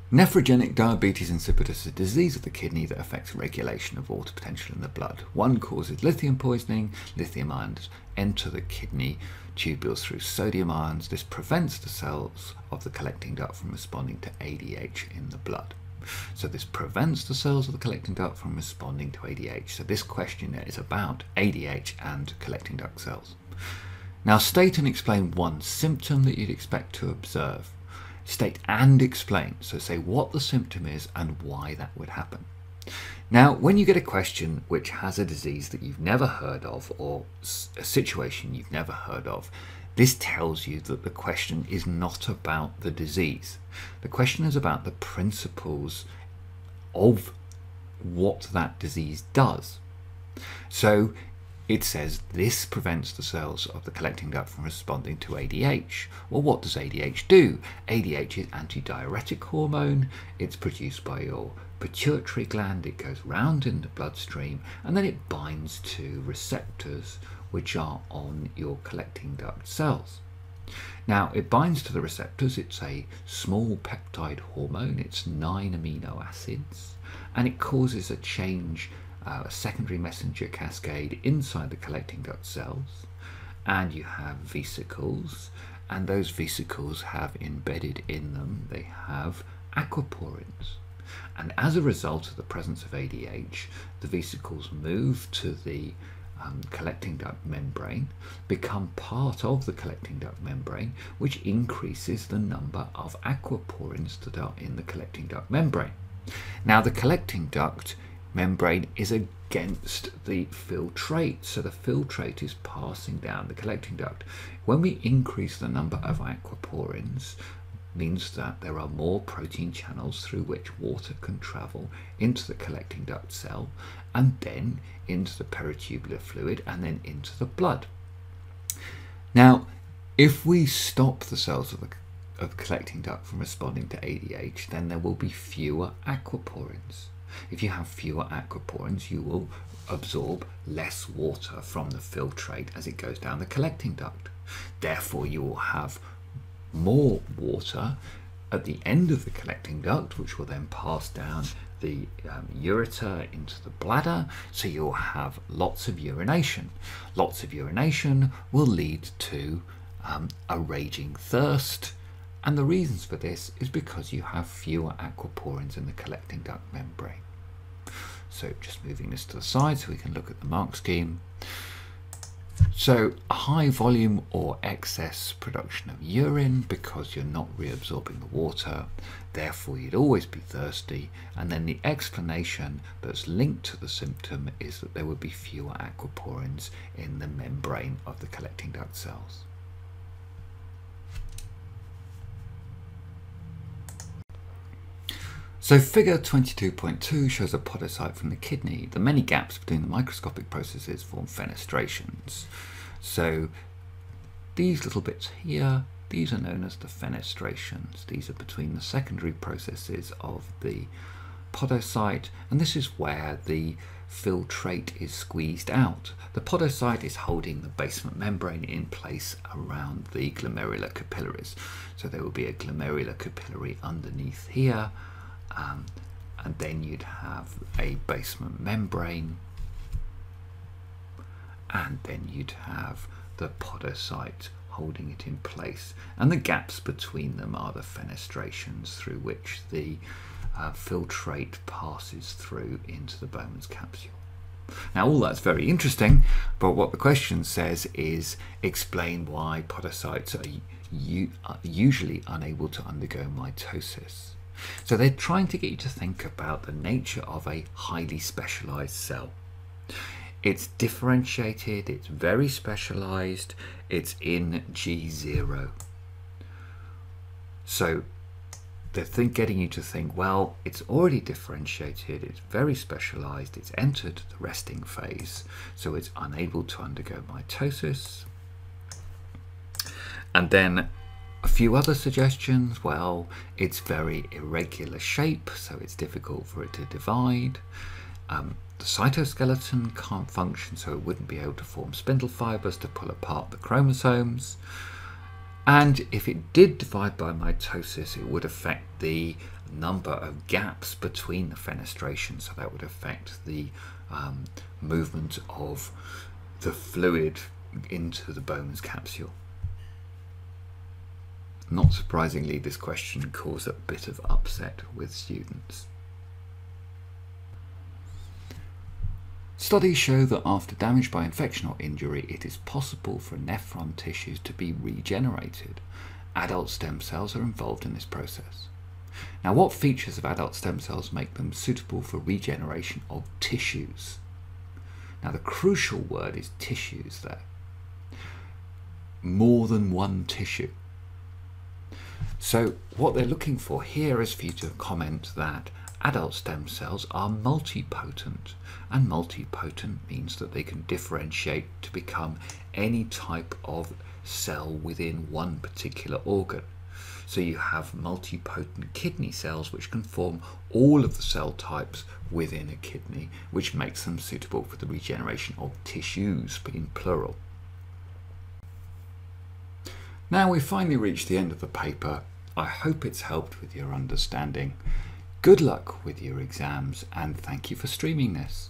[SPEAKER 1] Nephrogenic diabetes insipidus is a disease of the kidney that affects regulation of water potential in the blood. One causes lithium poisoning. Lithium ions enter the kidney tubules through sodium ions. This prevents the cells of the collecting duct from responding to ADH in the blood. So this prevents the cells of the collecting duct from responding to ADH. So this question is about ADH and collecting duct cells. Now state and explain one symptom that you'd expect to observe. State and explain. So say what the symptom is and why that would happen. Now, when you get a question which has a disease that you've never heard of or a situation you've never heard of, this tells you that the question is not about the disease. The question is about the principles of what that disease does. So it says this prevents the cells of the collecting duct from responding to ADH. Well, what does ADH do? ADH is antidiuretic hormone. It's produced by your pituitary gland. It goes round in the bloodstream and then it binds to receptors which are on your collecting duct cells. Now, it binds to the receptors. It's a small peptide hormone. It's nine amino acids, and it causes a change, uh, a secondary messenger cascade inside the collecting duct cells. And you have vesicles, and those vesicles have embedded in them, they have aquaporins. And as a result of the presence of ADH, the vesicles move to the um, collecting duct membrane become part of the collecting duct membrane, which increases the number of aquaporins that are in the collecting duct membrane. Now, the collecting duct membrane is against the filtrate, so the filtrate is passing down the collecting duct. When we increase the number of aquaporins, means that there are more protein channels through which water can travel into the collecting duct cell and then into the peritubular fluid and then into the blood. Now, if we stop the cells of the, of collecting duct from responding to ADH, then there will be fewer aquaporins. If you have fewer aquaporins, you will absorb less water from the filtrate as it goes down the collecting duct. Therefore, you will have more water at the end of the collecting duct, which will then pass down the um, ureter into the bladder, so you'll have lots of urination. Lots of urination will lead to um, a raging thirst, and the reasons for this is because you have fewer aquaporins in the collecting duct membrane. So just moving this to the side so we can look at the mark scheme. So high volume or excess production of urine because you're not reabsorbing the water, therefore you'd always be thirsty. And then the explanation that's linked to the symptom is that there would be fewer aquaporins in the membrane of the collecting duct cells. So figure 22.2 shows a podocyte from the kidney. The many gaps between the microscopic processes form fenestrations. So these little bits here, these are known as the fenestrations. These are between the secondary processes of the podocyte, and this is where the filtrate is squeezed out. The podocyte is holding the basement membrane in place around the glomerular capillaries. So there will be a glomerular capillary underneath here, um, and then you'd have a basement membrane and then you'd have the podocyte holding it in place and the gaps between them are the fenestrations through which the uh, filtrate passes through into the Bowman's capsule. Now all that's very interesting but what the question says is explain why podocytes are, are usually unable to undergo mitosis. So they're trying to get you to think about the nature of a highly specialized cell. It's differentiated, it's very specialized, it's in G0. So they're think, getting you to think, well, it's already differentiated, it's very specialized, it's entered the resting phase, so it's unable to undergo mitosis. And then a few other suggestions, well, it's very irregular shape, so it's difficult for it to divide. Um, the cytoskeleton can't function, so it wouldn't be able to form spindle fibers to pull apart the chromosomes. And if it did divide by mitosis, it would affect the number of gaps between the fenestration, so that would affect the um, movement of the fluid into the Bowman's capsule. Not surprisingly, this question caused a bit of upset with students. Studies show that after damage by infection or injury, it is possible for nephron tissues to be regenerated. Adult stem cells are involved in this process. Now, what features of adult stem cells make them suitable for regeneration of tissues? Now, the crucial word is tissues there. More than one tissue. So what they're looking for here is for you to comment that adult stem cells are multipotent and multipotent means that they can differentiate to become any type of cell within one particular organ. So you have multipotent kidney cells which can form all of the cell types within a kidney which makes them suitable for the regeneration of tissues in plural. Now we've finally reached the end of the paper. I hope it's helped with your understanding. Good luck with your exams and thank you for streaming this.